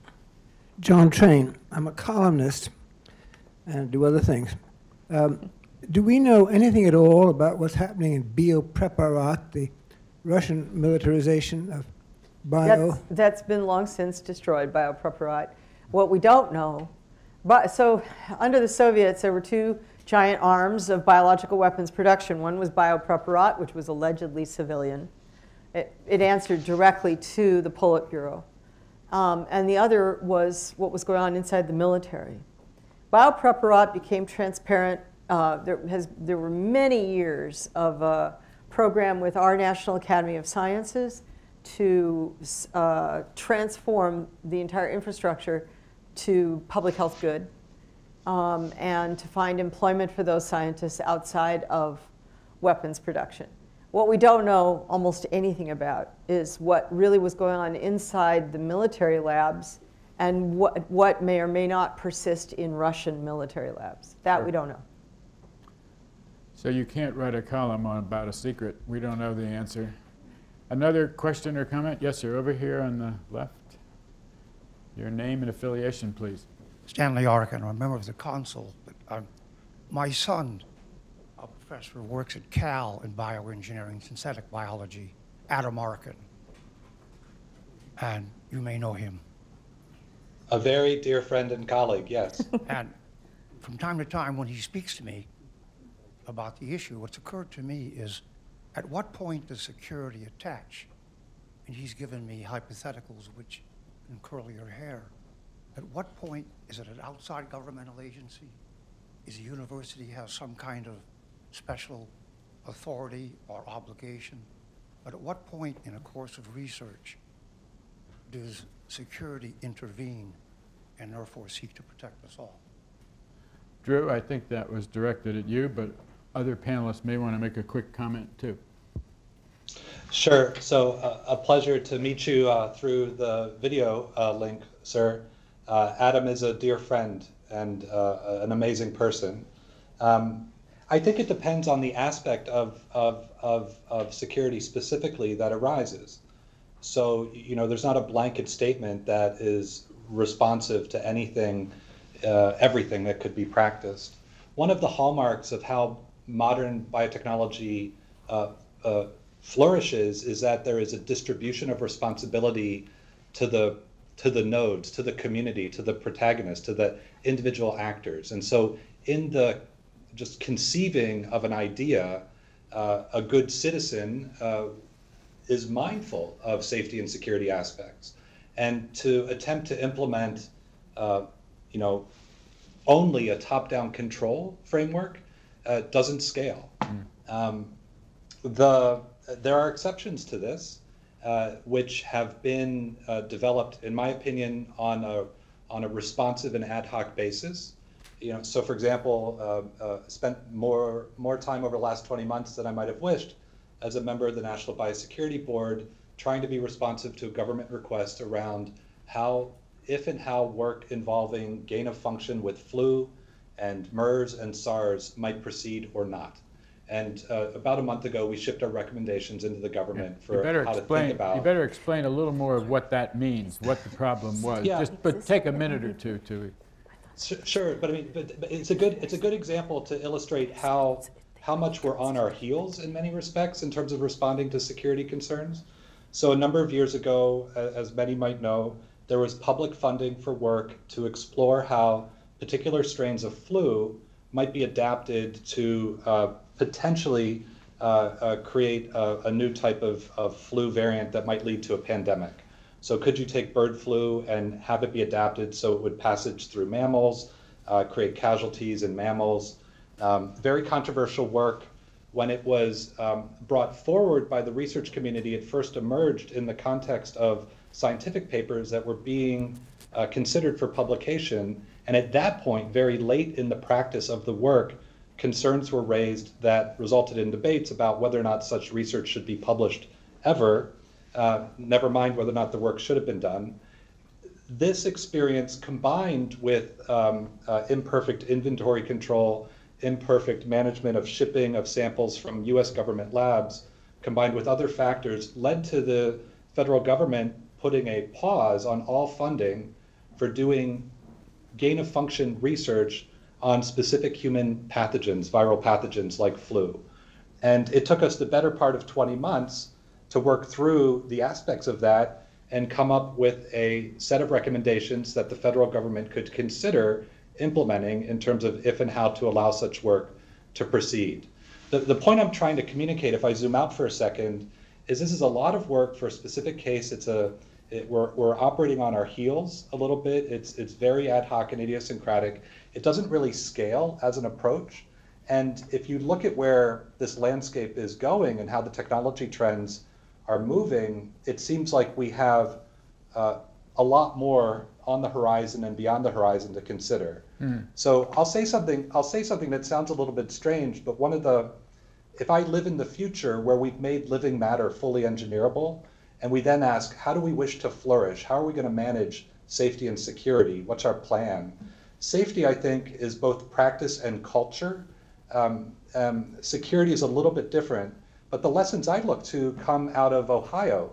John Train. I'm a columnist and do other things. Um, do we know anything at all about what's happening in Biopreparat, the Russian militarization of bio? That's, that's been long since destroyed, biopreparat. What we don't know, but so under the Soviets, there were two giant arms of biological weapons production. One was biopreparat, which was allegedly civilian. It, it answered directly to the Politburo. Um, and the other was what was going on inside the military. Biopreparat became transparent. Uh, there, has, there were many years of a program with our National Academy of Sciences to uh, transform the entire infrastructure to public health good um, and to find employment for those scientists outside of weapons production. What we don't know almost anything about is what really was going on inside the military labs and what, what may or may not persist in Russian military labs. That we don't know. So you can't write a column on about a secret. We don't know the answer. Another question or comment? Yes, sir. Over here on the left. Your name and affiliation, please. Stanley Arkin, I'm a member of the council. But um, my son, a professor, works at Cal in bioengineering, synthetic biology, Adam Arkin. And you may know him. A very dear friend and colleague, yes. [laughs] And from time to time, when he speaks to me about the issue, what's occurred to me is at what point does security attach? And he's given me hypotheticals which can curl your hair. At what point is it an outside governmental agency? Is a university have some kind of special authority or obligation? But at what point in a course of research does security intervene and therefore seek to protect us all? Drew, I think that was directed at you, but other panelists may want to make a quick comment too. Sure. So uh, a pleasure to meet you uh, through the video uh, link, sir. Uh, Adam is a dear friend and uh, an amazing person. Um, I think it depends on the aspect of, of, of, of security specifically that arises. So, you know, there's not a blanket statement that is responsive to anything, uh, everything that could be practiced. One of the hallmarks of how modern biotechnology uh, uh, flourishes is that there is a distribution of responsibility to the to the nodes, to the community, to the protagonists, to the individual actors. And so, in the just conceiving of an idea, uh, a good citizen uh, is mindful of safety and security aspects, and to attempt to implement, uh, you know, only a top-down control framework uh, doesn't scale. Um, the there are exceptions to this, uh, which have been uh, developed, in my opinion, on a on a responsive and ad hoc basis. You know, so for example, uh, uh spent more more time over the last 20 months than I might have wished as a member of the National Biosecurity Board, trying to be responsive to a government request around how, if and how work involving gain of function with flu and MERS and SARS might proceed or not. And uh, about a month ago, we shipped our recommendations into the government You for how to think about. you better explain a little more of what that means, what the problem was. Yeah. Just, but take a minute or two to, Su- Sure, but I mean, but, but it's a good it's a good example to illustrate how how much we're on our heels in many respects in terms of responding to security concerns. So a number of years ago, as many might know, there was public funding for work to explore how particular strains of flu might be adapted to uh, potentially uh, uh, create a, a new type of, of flu variant that might lead to a pandemic. So could you take bird flu and have it be adapted so it would passage through mammals, uh, create casualties in mammals? Um, very controversial work. When it was um, brought forward by the research community, it first emerged in the context of scientific papers that were being uh, considered for publication. And at that point, very late in the practice of the work, concerns were raised that resulted in debates about whether or not such research should be published ever, uh, never mind whether or not the work should have been done. This experience combined with um, uh, imperfect inventory control, imperfect management of shipping of samples from US government labs, combined with other factors, led to the federal government putting a pause on all funding for doing gain of function research on specific human pathogens, viral pathogens like flu. And it took us the better part of 20 months to work through the aspects of that and come up with a set of recommendations that the federal government could consider implementing in terms of if and how to allow such work to proceed. The, the point I'm trying to communicate, if I zoom out for a second, is this is a lot of work for a specific case. It's a it, we're, we're operating on our heels a little bit. It's it's very ad hoc and idiosyncratic. It doesn't really scale as an approach. And if you look at where this landscape is going and how the technology trends are moving, it seems like we have uh, a lot more on the horizon and beyond the horizon to consider. So I'll say something. I'll say something that sounds a little bit strange, but one of the, if I live in the future where we've made living matter fully engineerable, and we then ask, how do we wish to flourish? How are we going to manage safety and security? What's our plan? Safety, I think, is both practice and culture. Um, um, security is a little bit different, but the lessons I look to come out of Ohio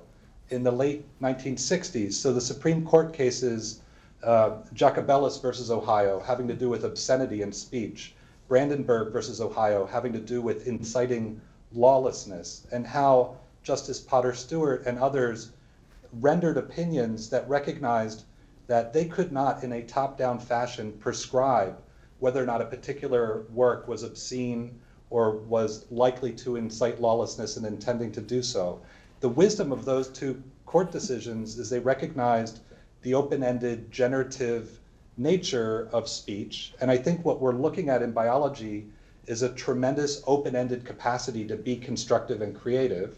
in the late 1960s. So the Supreme Court cases uh, Jacobellis versus Ohio, having to do with obscenity in speech, Brandenburg versus Ohio, having to do with inciting lawlessness, and how Justice Potter Stewart and others rendered opinions that recognized that they could not, in a top down fashion, prescribe whether or not a particular work was obscene or was likely to incite lawlessness and intending to do so. The wisdom of those two court decisions is they recognized the open ended, generative nature of speech. And I think what we're looking at in biology is a tremendous open ended capacity to be constructive and creative.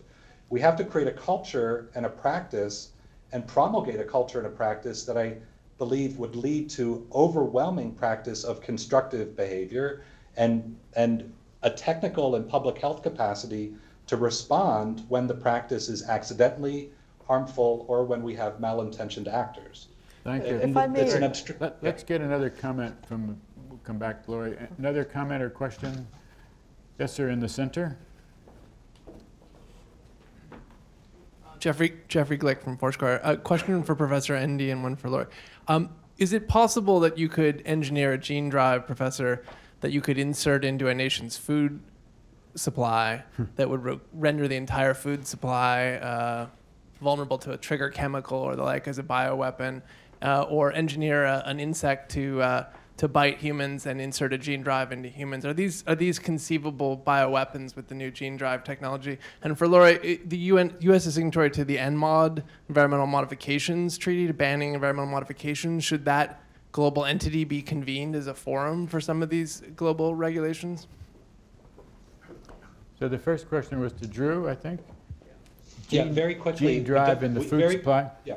We have to create a culture and a practice and promulgate a culture and a practice that I believe would lead to overwhelming practice of constructive behavior and, and a technical and public health capacity to respond when the practice is accidentally harmful or when we have malintentioned actors. Thank you. And If I may- it's an abstr- Let- Let's get another comment from, we'll come back, Lori. Another comment or question? Yes, sir, in the center? Jeffrey Jeffrey Glick from Foursquare. A question for Professor Endy and one for Lori. Um, is it possible that you could engineer a gene drive, Professor, that you could insert into a nation's food supply that would re- render the entire food supply uh, vulnerable to a trigger chemical or the like as a bioweapon, uh, or engineer a, an insect to uh, to bite humans and insert a gene drive into humans? Are these are these conceivable bioweapons with the new gene drive technology? And for Laura, i- the UN, U.S. is signatory to the NMOD Environmental Modifications Treaty, to banning environmental modifications. Should that global entity be convened as a forum for some of these global regulations? So the first question was to Drew, I think? Yeah, Gene- very quickly. Gene drive don't- in the food very- supply? Yeah.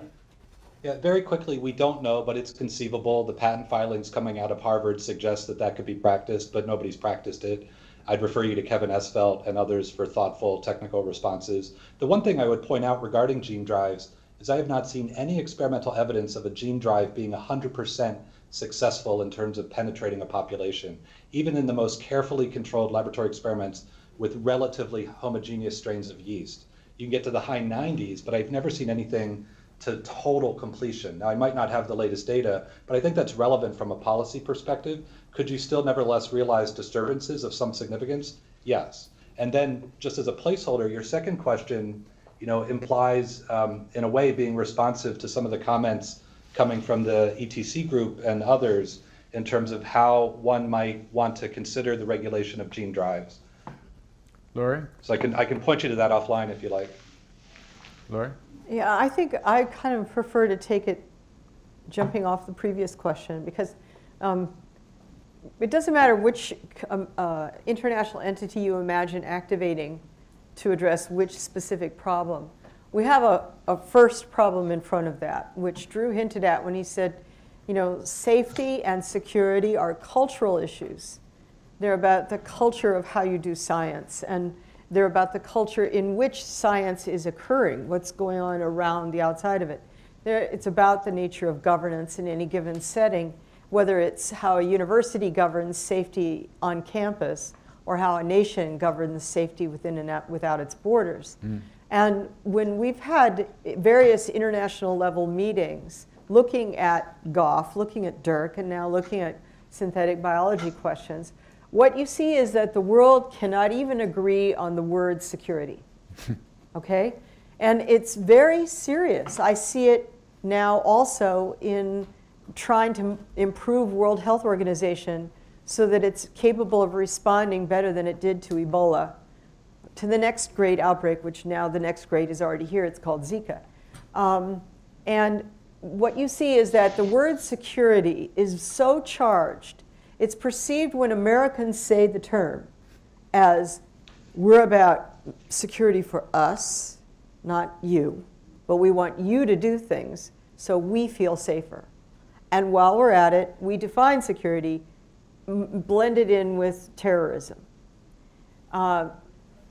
Yeah, very quickly, we don't know, but it's conceivable. The patent filings coming out of Harvard suggest that that could be practiced, but nobody's practiced it. I'd refer you to Kevin Esfelt and others for thoughtful technical responses. The one thing I would point out regarding gene drives is I have not seen any experimental evidence of a gene drive being 100% successful in terms of penetrating a population, even in the most carefully controlled laboratory experiments with relatively homogeneous strains of yeast. You can get to the high 90s, but I've never seen anything to total completion. Now, I might not have the latest data, but I think that's relevant from a policy perspective. Could you still nevertheless realize disturbances of some significance? Yes. And then, just as a placeholder, your second question, you know, implies, um, in a way, being responsive to some of the comments coming from the ETC group and others in terms of how one might want to consider the regulation of gene drives. Lori? So I can I can point you to that offline if you like. Lori? Yeah, I think I kind of prefer to take it jumping off the previous question because um, it doesn't matter which um, uh, international entity you imagine activating to address which specific problem. We have a, a first problem in front of that, which Drew hinted at when he said, you know, safety and security are cultural issues. They're about the culture of how you do science, and they're about the culture in which science is occurring, what's going on around the outside of it. They're, it's about the nature of governance in any given setting, whether it's how a university governs safety on campus or how a nation governs safety within and out, without its borders. Mm. And when we've had various international level meetings looking at Goff, looking at Dirk, and now looking at synthetic biology questions, what you see is that the world cannot even agree on the word security. [laughs] okay? And it's very serious. I see it now also in trying to improve World Health Organization so that it's capable of responding better than it did to Ebola to the next great outbreak, which now the next great is already here. It's called Zika. Um, and what you see is that the word security is so charged. It's perceived when Americans say the term as we're about security for us, not you, but we want you to do things so we feel safer. And while we're at it, we define security blended in with terrorism. Uh,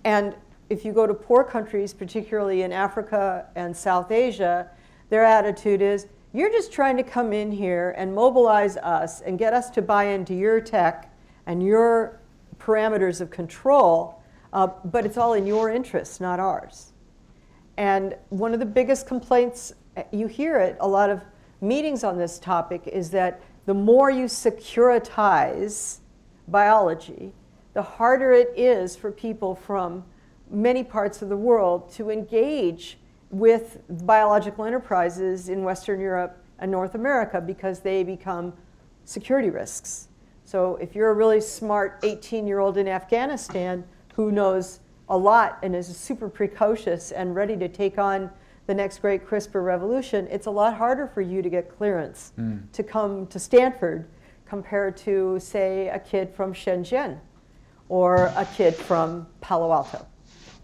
and if you go to poor countries, particularly in Africa and South Asia, their attitude is you're just trying to come in here and mobilize us and get us to buy into your tech and your parameters of control, uh, but it's all in your interests, not ours. And one of the biggest complaints, uh, you hear it, a lot of meetings on this topic is that the more you securitize biology, the harder it is for people from many parts of the world to engage with biological enterprises in Western Europe and North America because they become security risks. So if you're a really smart 18 year old in Afghanistan who knows a lot and is super precocious and ready to take on the next great CRISPR revolution, it's a lot harder for you to get clearance to come to Stanford compared to, say, a kid from Shenzhen or a kid from Palo Alto.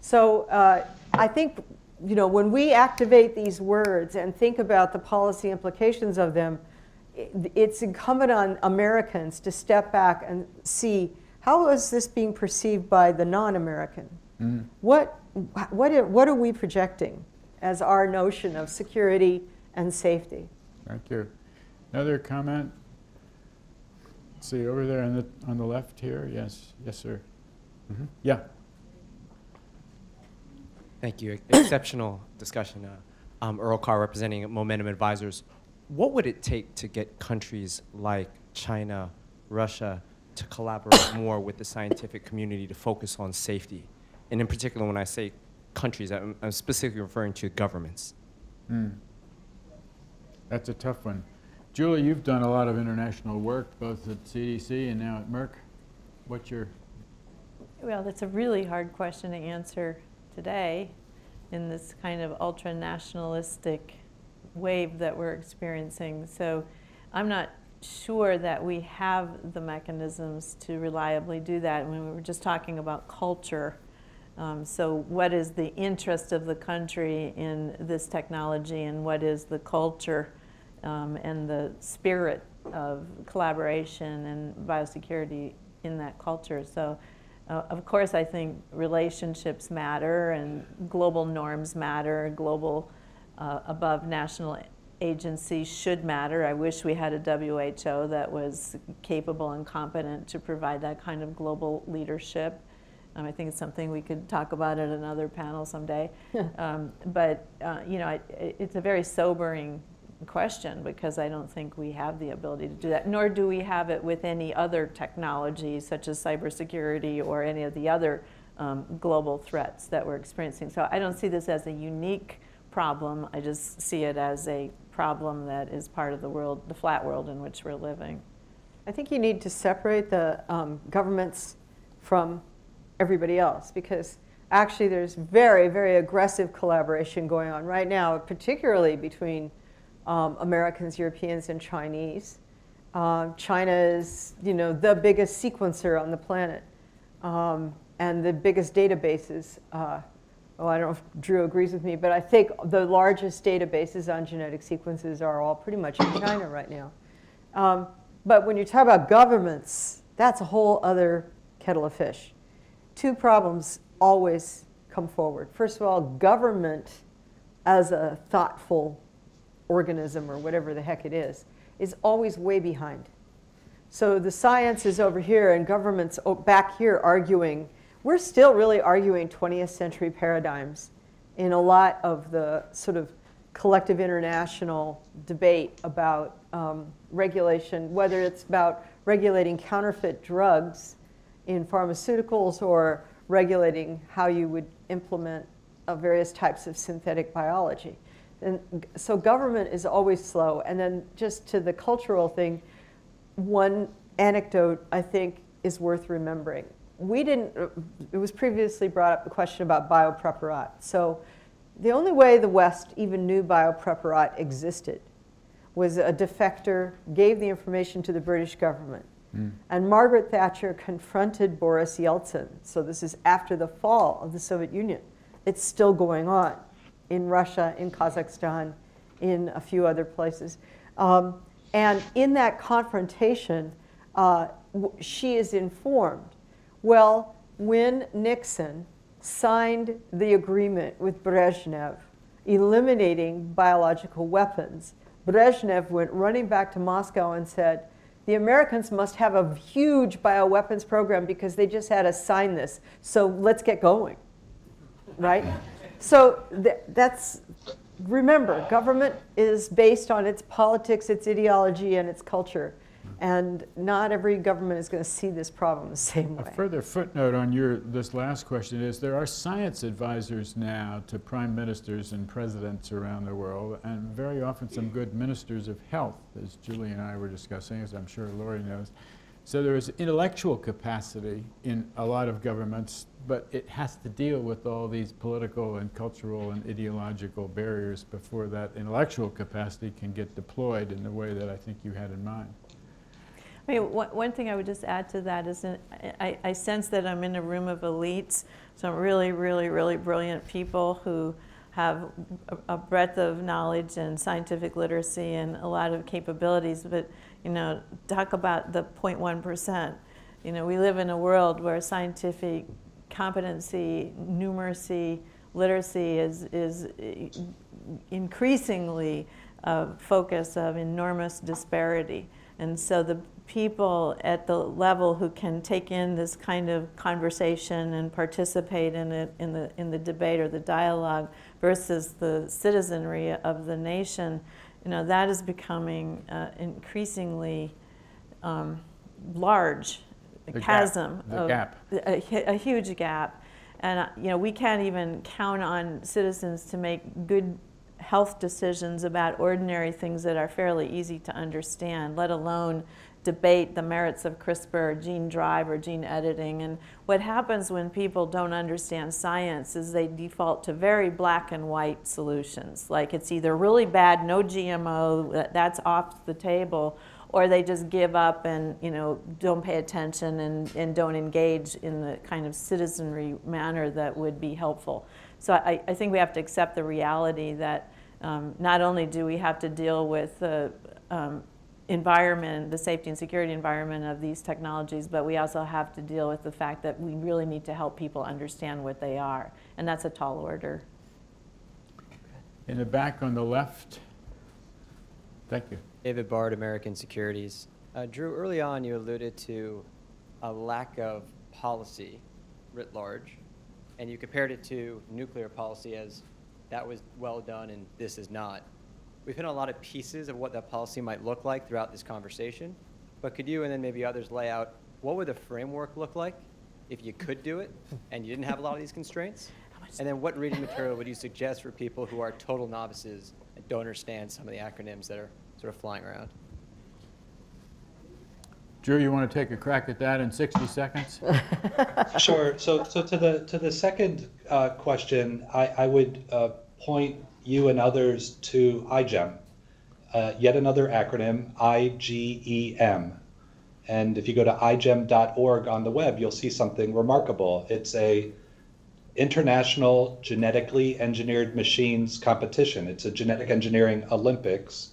So uh, I think, you know, when we activate these words and think about the policy implications of them, it's incumbent on Americans to step back and see how is this being perceived by the non-American? What, what, are, what are we projecting as our notion of security and safety? Thank you. Another comment? Let's See, over there on the, on the left here, yes, yes, sir. Mhm. Yeah, Thank you. [coughs] Exceptional discussion. Uh, um, Earl Carr representing Momentum Advisors. What would it take to get countries like China, Russia to collaborate [coughs] more with the scientific community to focus on safety? And in particular, when I say countries, I'm, I'm specifically referring to governments. that's a tough one. Julie, you've done a lot of international work, both at CDC and now at Merck. What's your, Well, that's a really hard question to answer today in this kind of ultra nationalistic wave that we're experiencing. So I'm not sure that we have the mechanisms to reliably do that. When we were just talking about culture, um, so what is the interest of the country in this technology and what is the culture um, and the spirit of collaboration and biosecurity in that culture. So uh, of course, I think relationships matter and global norms matter, global uh, above national agencies should matter. I wish we had a WHO that was capable and competent to provide that kind of global leadership. Um, I think it's something we could talk about at another panel someday. um, but, uh, you know, it, it's a very sobering question because I don't think we have the ability to do that, nor do we have it with any other technology such as cybersecurity or any of the other um, global threats that we're experiencing. So I don't see this as a unique problem. I just see it as a problem that is part of the world, the flat world in which we're living. I think you need to separate the um, governments from everybody else because actually there's very, very aggressive collaboration going on right now, particularly between um, Americans, Europeans, and Chinese. Uh, China is, you know, the biggest sequencer on the planet um, and the biggest databases. Uh, well, I don't know if Drew agrees with me, but I think the largest databases on genetic sequences are all pretty much in China right now. Um, but when you talk about governments, that's a whole other kettle of fish. Two problems always come forward. First of all, government as a thoughtful organism or whatever the heck it is, is always way behind. So the science is over here and government's back here arguing. We're still really arguing 20th century paradigms in a lot of the sort of collective international debate about um, regulation, whether it's about regulating counterfeit drugs in pharmaceuticals or regulating how you would implement uh, various types of synthetic biology. And so government is always slow. And then just to the cultural thing, one anecdote I think is worth remembering. We didn't, it was previously brought up the question about biopreparat. So the only way the West even knew biopreparat existed was a defector gave the information to the British government. Hmm. And Margaret Thatcher confronted Boris Yeltsin. So this is after the fall of the Soviet Union. It's still going on in Russia, in Kazakhstan, in a few other places. Um, and in that confrontation, uh, she is informed. Well, when Nixon signed the agreement with Brezhnev, eliminating biological weapons, Brezhnev went running back to Moscow and said, the Americans must have a huge bioweapons program because they just had us sign this. So let's get going. Right? So th- that's remember, government is based on its politics, its ideology, and its culture. And not every government is going to see this problem the same way. A further footnote on your, this last question is, there are science advisors now to prime ministers and presidents around the world, and very often some good ministers of health, as Julie and I were discussing, as I'm sure Lori knows. So there is intellectual capacity in a lot of governments, but it has to deal with all these political and cultural and ideological barriers before that intellectual capacity can get deployed in the way that I think you had in mind. I mean, one, thing I would just add to that is that I, I sense that I'm in a room of elites, some really, really, really brilliant people who have a, a breadth of knowledge and scientific literacy and a lot of capabilities. But, you know, talk about the 0.1%. You know, we live in a world where scientific competency, numeracy, literacy is, is increasingly a focus of enormous disparity. And so the people at the level who can take in this kind of conversation and participate in it in the in the debate or the dialogue versus the citizenry of the nation, you know, that is becoming uh, increasingly um, large, a The gap, chasm the of gap. A, a huge gap, and uh, you know, we can't even count on citizens to make good health decisions about ordinary things that are fairly easy to understand, let alone debate the merits of CRISPR gene drive or gene editing. And what happens when people don't understand science is they default to very black and white solutions. Like it's either really bad, no GMO, that's off the table, or they just give up and you know don't pay attention and, and don't engage in the kind of citizenry manner that would be helpful. So I, I think we have to accept the reality that um, not only do we have to deal with the um, environment, the safety and security environment of these technologies, but we also have to deal with the fact that we really need to help people understand what they are. And that's a tall order. In the back on the left. Thank you. David Bard, American Securities. Uh, Drew, early on you alluded to a lack of policy writ large, and you compared it to nuclear policy as that was well done and this is not. We've hit on a lot of pieces of what that policy might look like throughout this conversation, but could you and then maybe others lay out what would the framework look like if you could do it and you didn't have a lot of these constraints? And then what reading material would you suggest for people who are total novices and don't understand some of the acronyms that are sort of flying around? Drew, you want to take a crack at that in 60 seconds? [laughs] Sure. So, so to the to the second uh, question, I, I would uh, point you and others to IGEM, uh, yet another acronym, IGEM. And if you go to igem.org on the web, you'll see something remarkable. It's a international genetically engineered machines competition. It's a genetic engineering Olympics.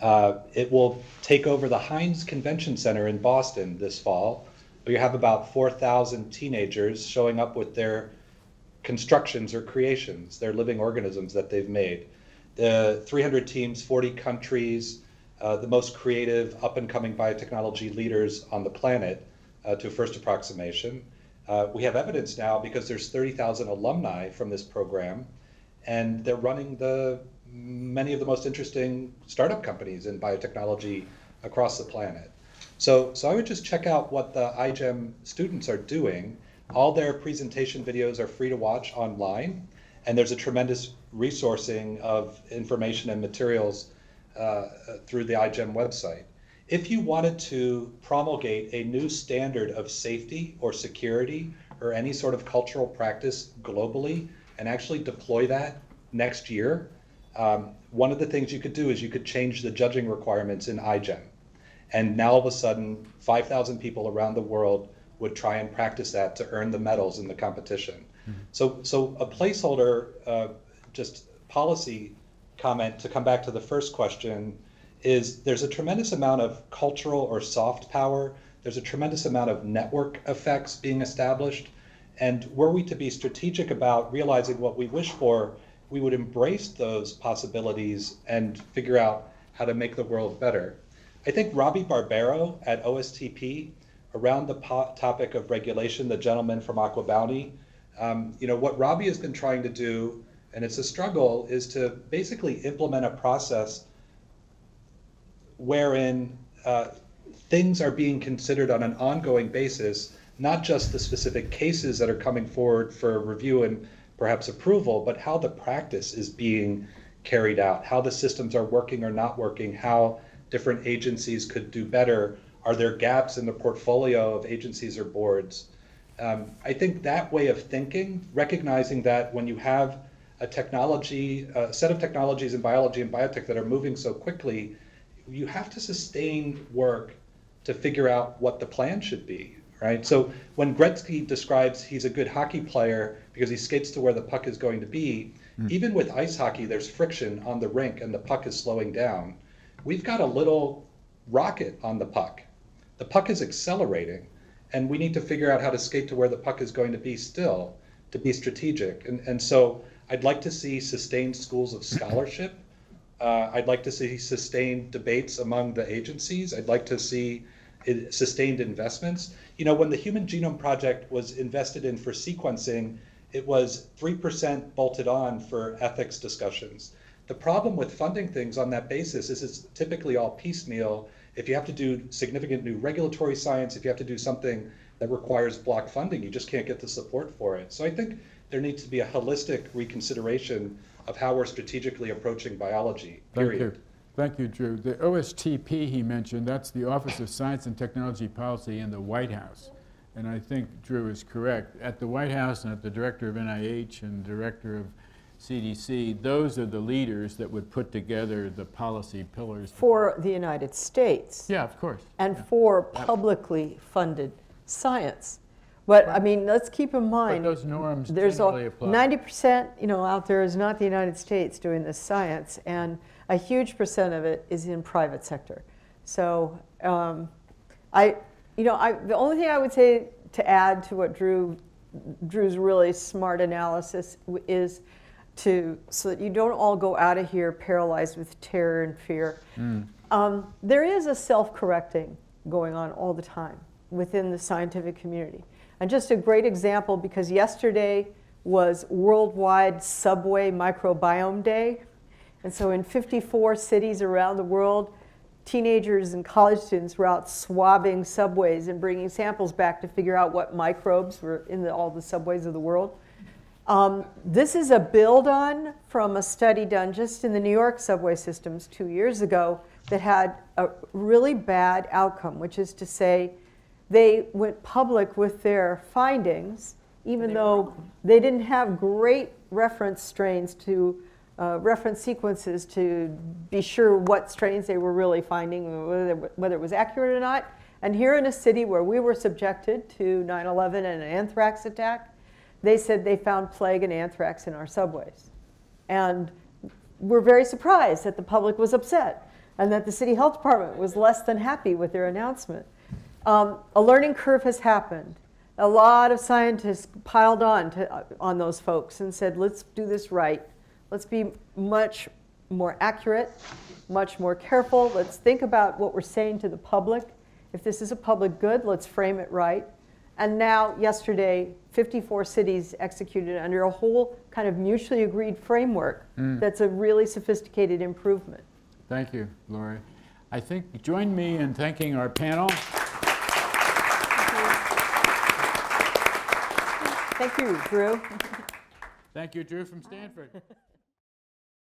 Uh, it will take over the Hynes Convention Center in Boston this fall. We have about 4,000 teenagers showing up with their constructions or creations, their living organisms that they've made. The 300 teams, 40 countries, uh, the most creative up and coming biotechnology leaders on the planet uh, to first approximation. Uh, we have evidence now because there's 30,000 alumni from this program, and they're running the many of the most interesting startup companies in biotechnology across the planet. So, so I would just check out what the iGEM students are doing. All their presentation videos are free to watch online, and there's a tremendous resourcing of information and materials uh, through the iGEM website. If you wanted to promulgate a new standard of safety or security or any sort of cultural practice globally and actually deploy that next year, um, one of the things you could do is you could change the judging requirements in iGEM. And now all of a sudden, 5,000 people around the world would try and practice that to earn the medals in the competition. So, so a placeholder, uh, just policy comment to come back to the first question is there's a tremendous amount of cultural or soft power. There's a tremendous amount of network effects being established. And were we to be strategic about realizing what we wish for, we would embrace those possibilities and figure out how to make the world better. I think Robbie Barbero at OSTP, around the po- topic of regulation, the gentleman from AquaBounty, um, you know, what Robbie has been trying to do and it's a struggle, is to basically implement a process wherein uh, things are being considered on an ongoing basis, not just the specific cases that are coming forward for review and perhaps approval, but how the practice is being carried out, how the systems are working or not working, how different agencies could do better. Are there gaps in the portfolio of agencies or boards? Um, I think that way of thinking, recognizing that when you have a technology, a set of technologies in biology and biotech that are moving so quickly, you have to sustain work to figure out what the plan should be, right? So when Gretzky describes he's a good hockey player because he skates to where the puck is going to be, even with ice hockey, there's friction on the rink and the puck is slowing down. We've got a little rocket on the puck. The puck is accelerating, and we need to figure out how to skate to where the puck is going to be still to be strategic. And, and so I'd like to see sustained schools of scholarship. [laughs] Uh, I'd like to see sustained debates among the agencies. I'd like to see sustained investments. You know, when the Human Genome Project was invested in for sequencing, it was 3% bolted on for ethics discussions. The problem with funding things on that basis is it's typically all piecemeal. If you have to do significant new regulatory science, if you have to do something that requires block funding, you just can't get the support for it. So I think there needs to be a holistic reconsideration of how we're strategically approaching biology, Thank period. Thank you, Drew. The OSTP he mentioned, that's the Office of Science and Technology Policy in the White House. And I think Drew is correct. At the White House and at the director of NIH and director of CDC, those are the leaders that would put together the policy pillars. For the United States. Yeah, of course. and Yeah. for publicly funded science. But, I mean, let's keep in But mind, those norms there's generally apply. 90%, you know, out there is not the United States doing this science, and a huge percent of it is in private sector. So, um, I, you know, I, the only thing I would say to add to what Drew, Drew's really smart analysis is to, so that you don't all go out of here paralyzed with terror and fear. Um, there is a self-correcting going on all the time within the scientific community. And just a great example, because yesterday was Worldwide Subway Microbiome Day. And so in 54 cities around the world, teenagers and college students were out swabbing subways and bringing samples back to figure out what microbes were in the, all the subways of the world. Um, this is a build on from a study done just in the New York subway systems two years ago that had a really bad outcome, which is to say, they went public with their findings, even though they didn't have great reference strains to uh, reference sequences to be sure what strains they were really finding, whether, whether it was accurate or not. And here in a city where we were subjected to 9 11 and an anthrax attack, they said they found plague and anthrax in our subways. And we're very surprised that the public was upset and that the city health department was less than happy with their announcement. Um, a learning curve has happened. A lot of scientists piled on to, uh, on those folks and said, let's do this right. Let's be much more accurate, much more careful. Let's think about what we're saying to the public. If this is a public good, let's frame it right. And now, yesterday, 54 cities executed under a whole kind of mutually agreed framework hmm. that's a really sophisticated improvement. Thank you, Laurie. I think, join me in thanking our panel. Thank you, Drew. Thank you, Drew from Stanford. [laughs]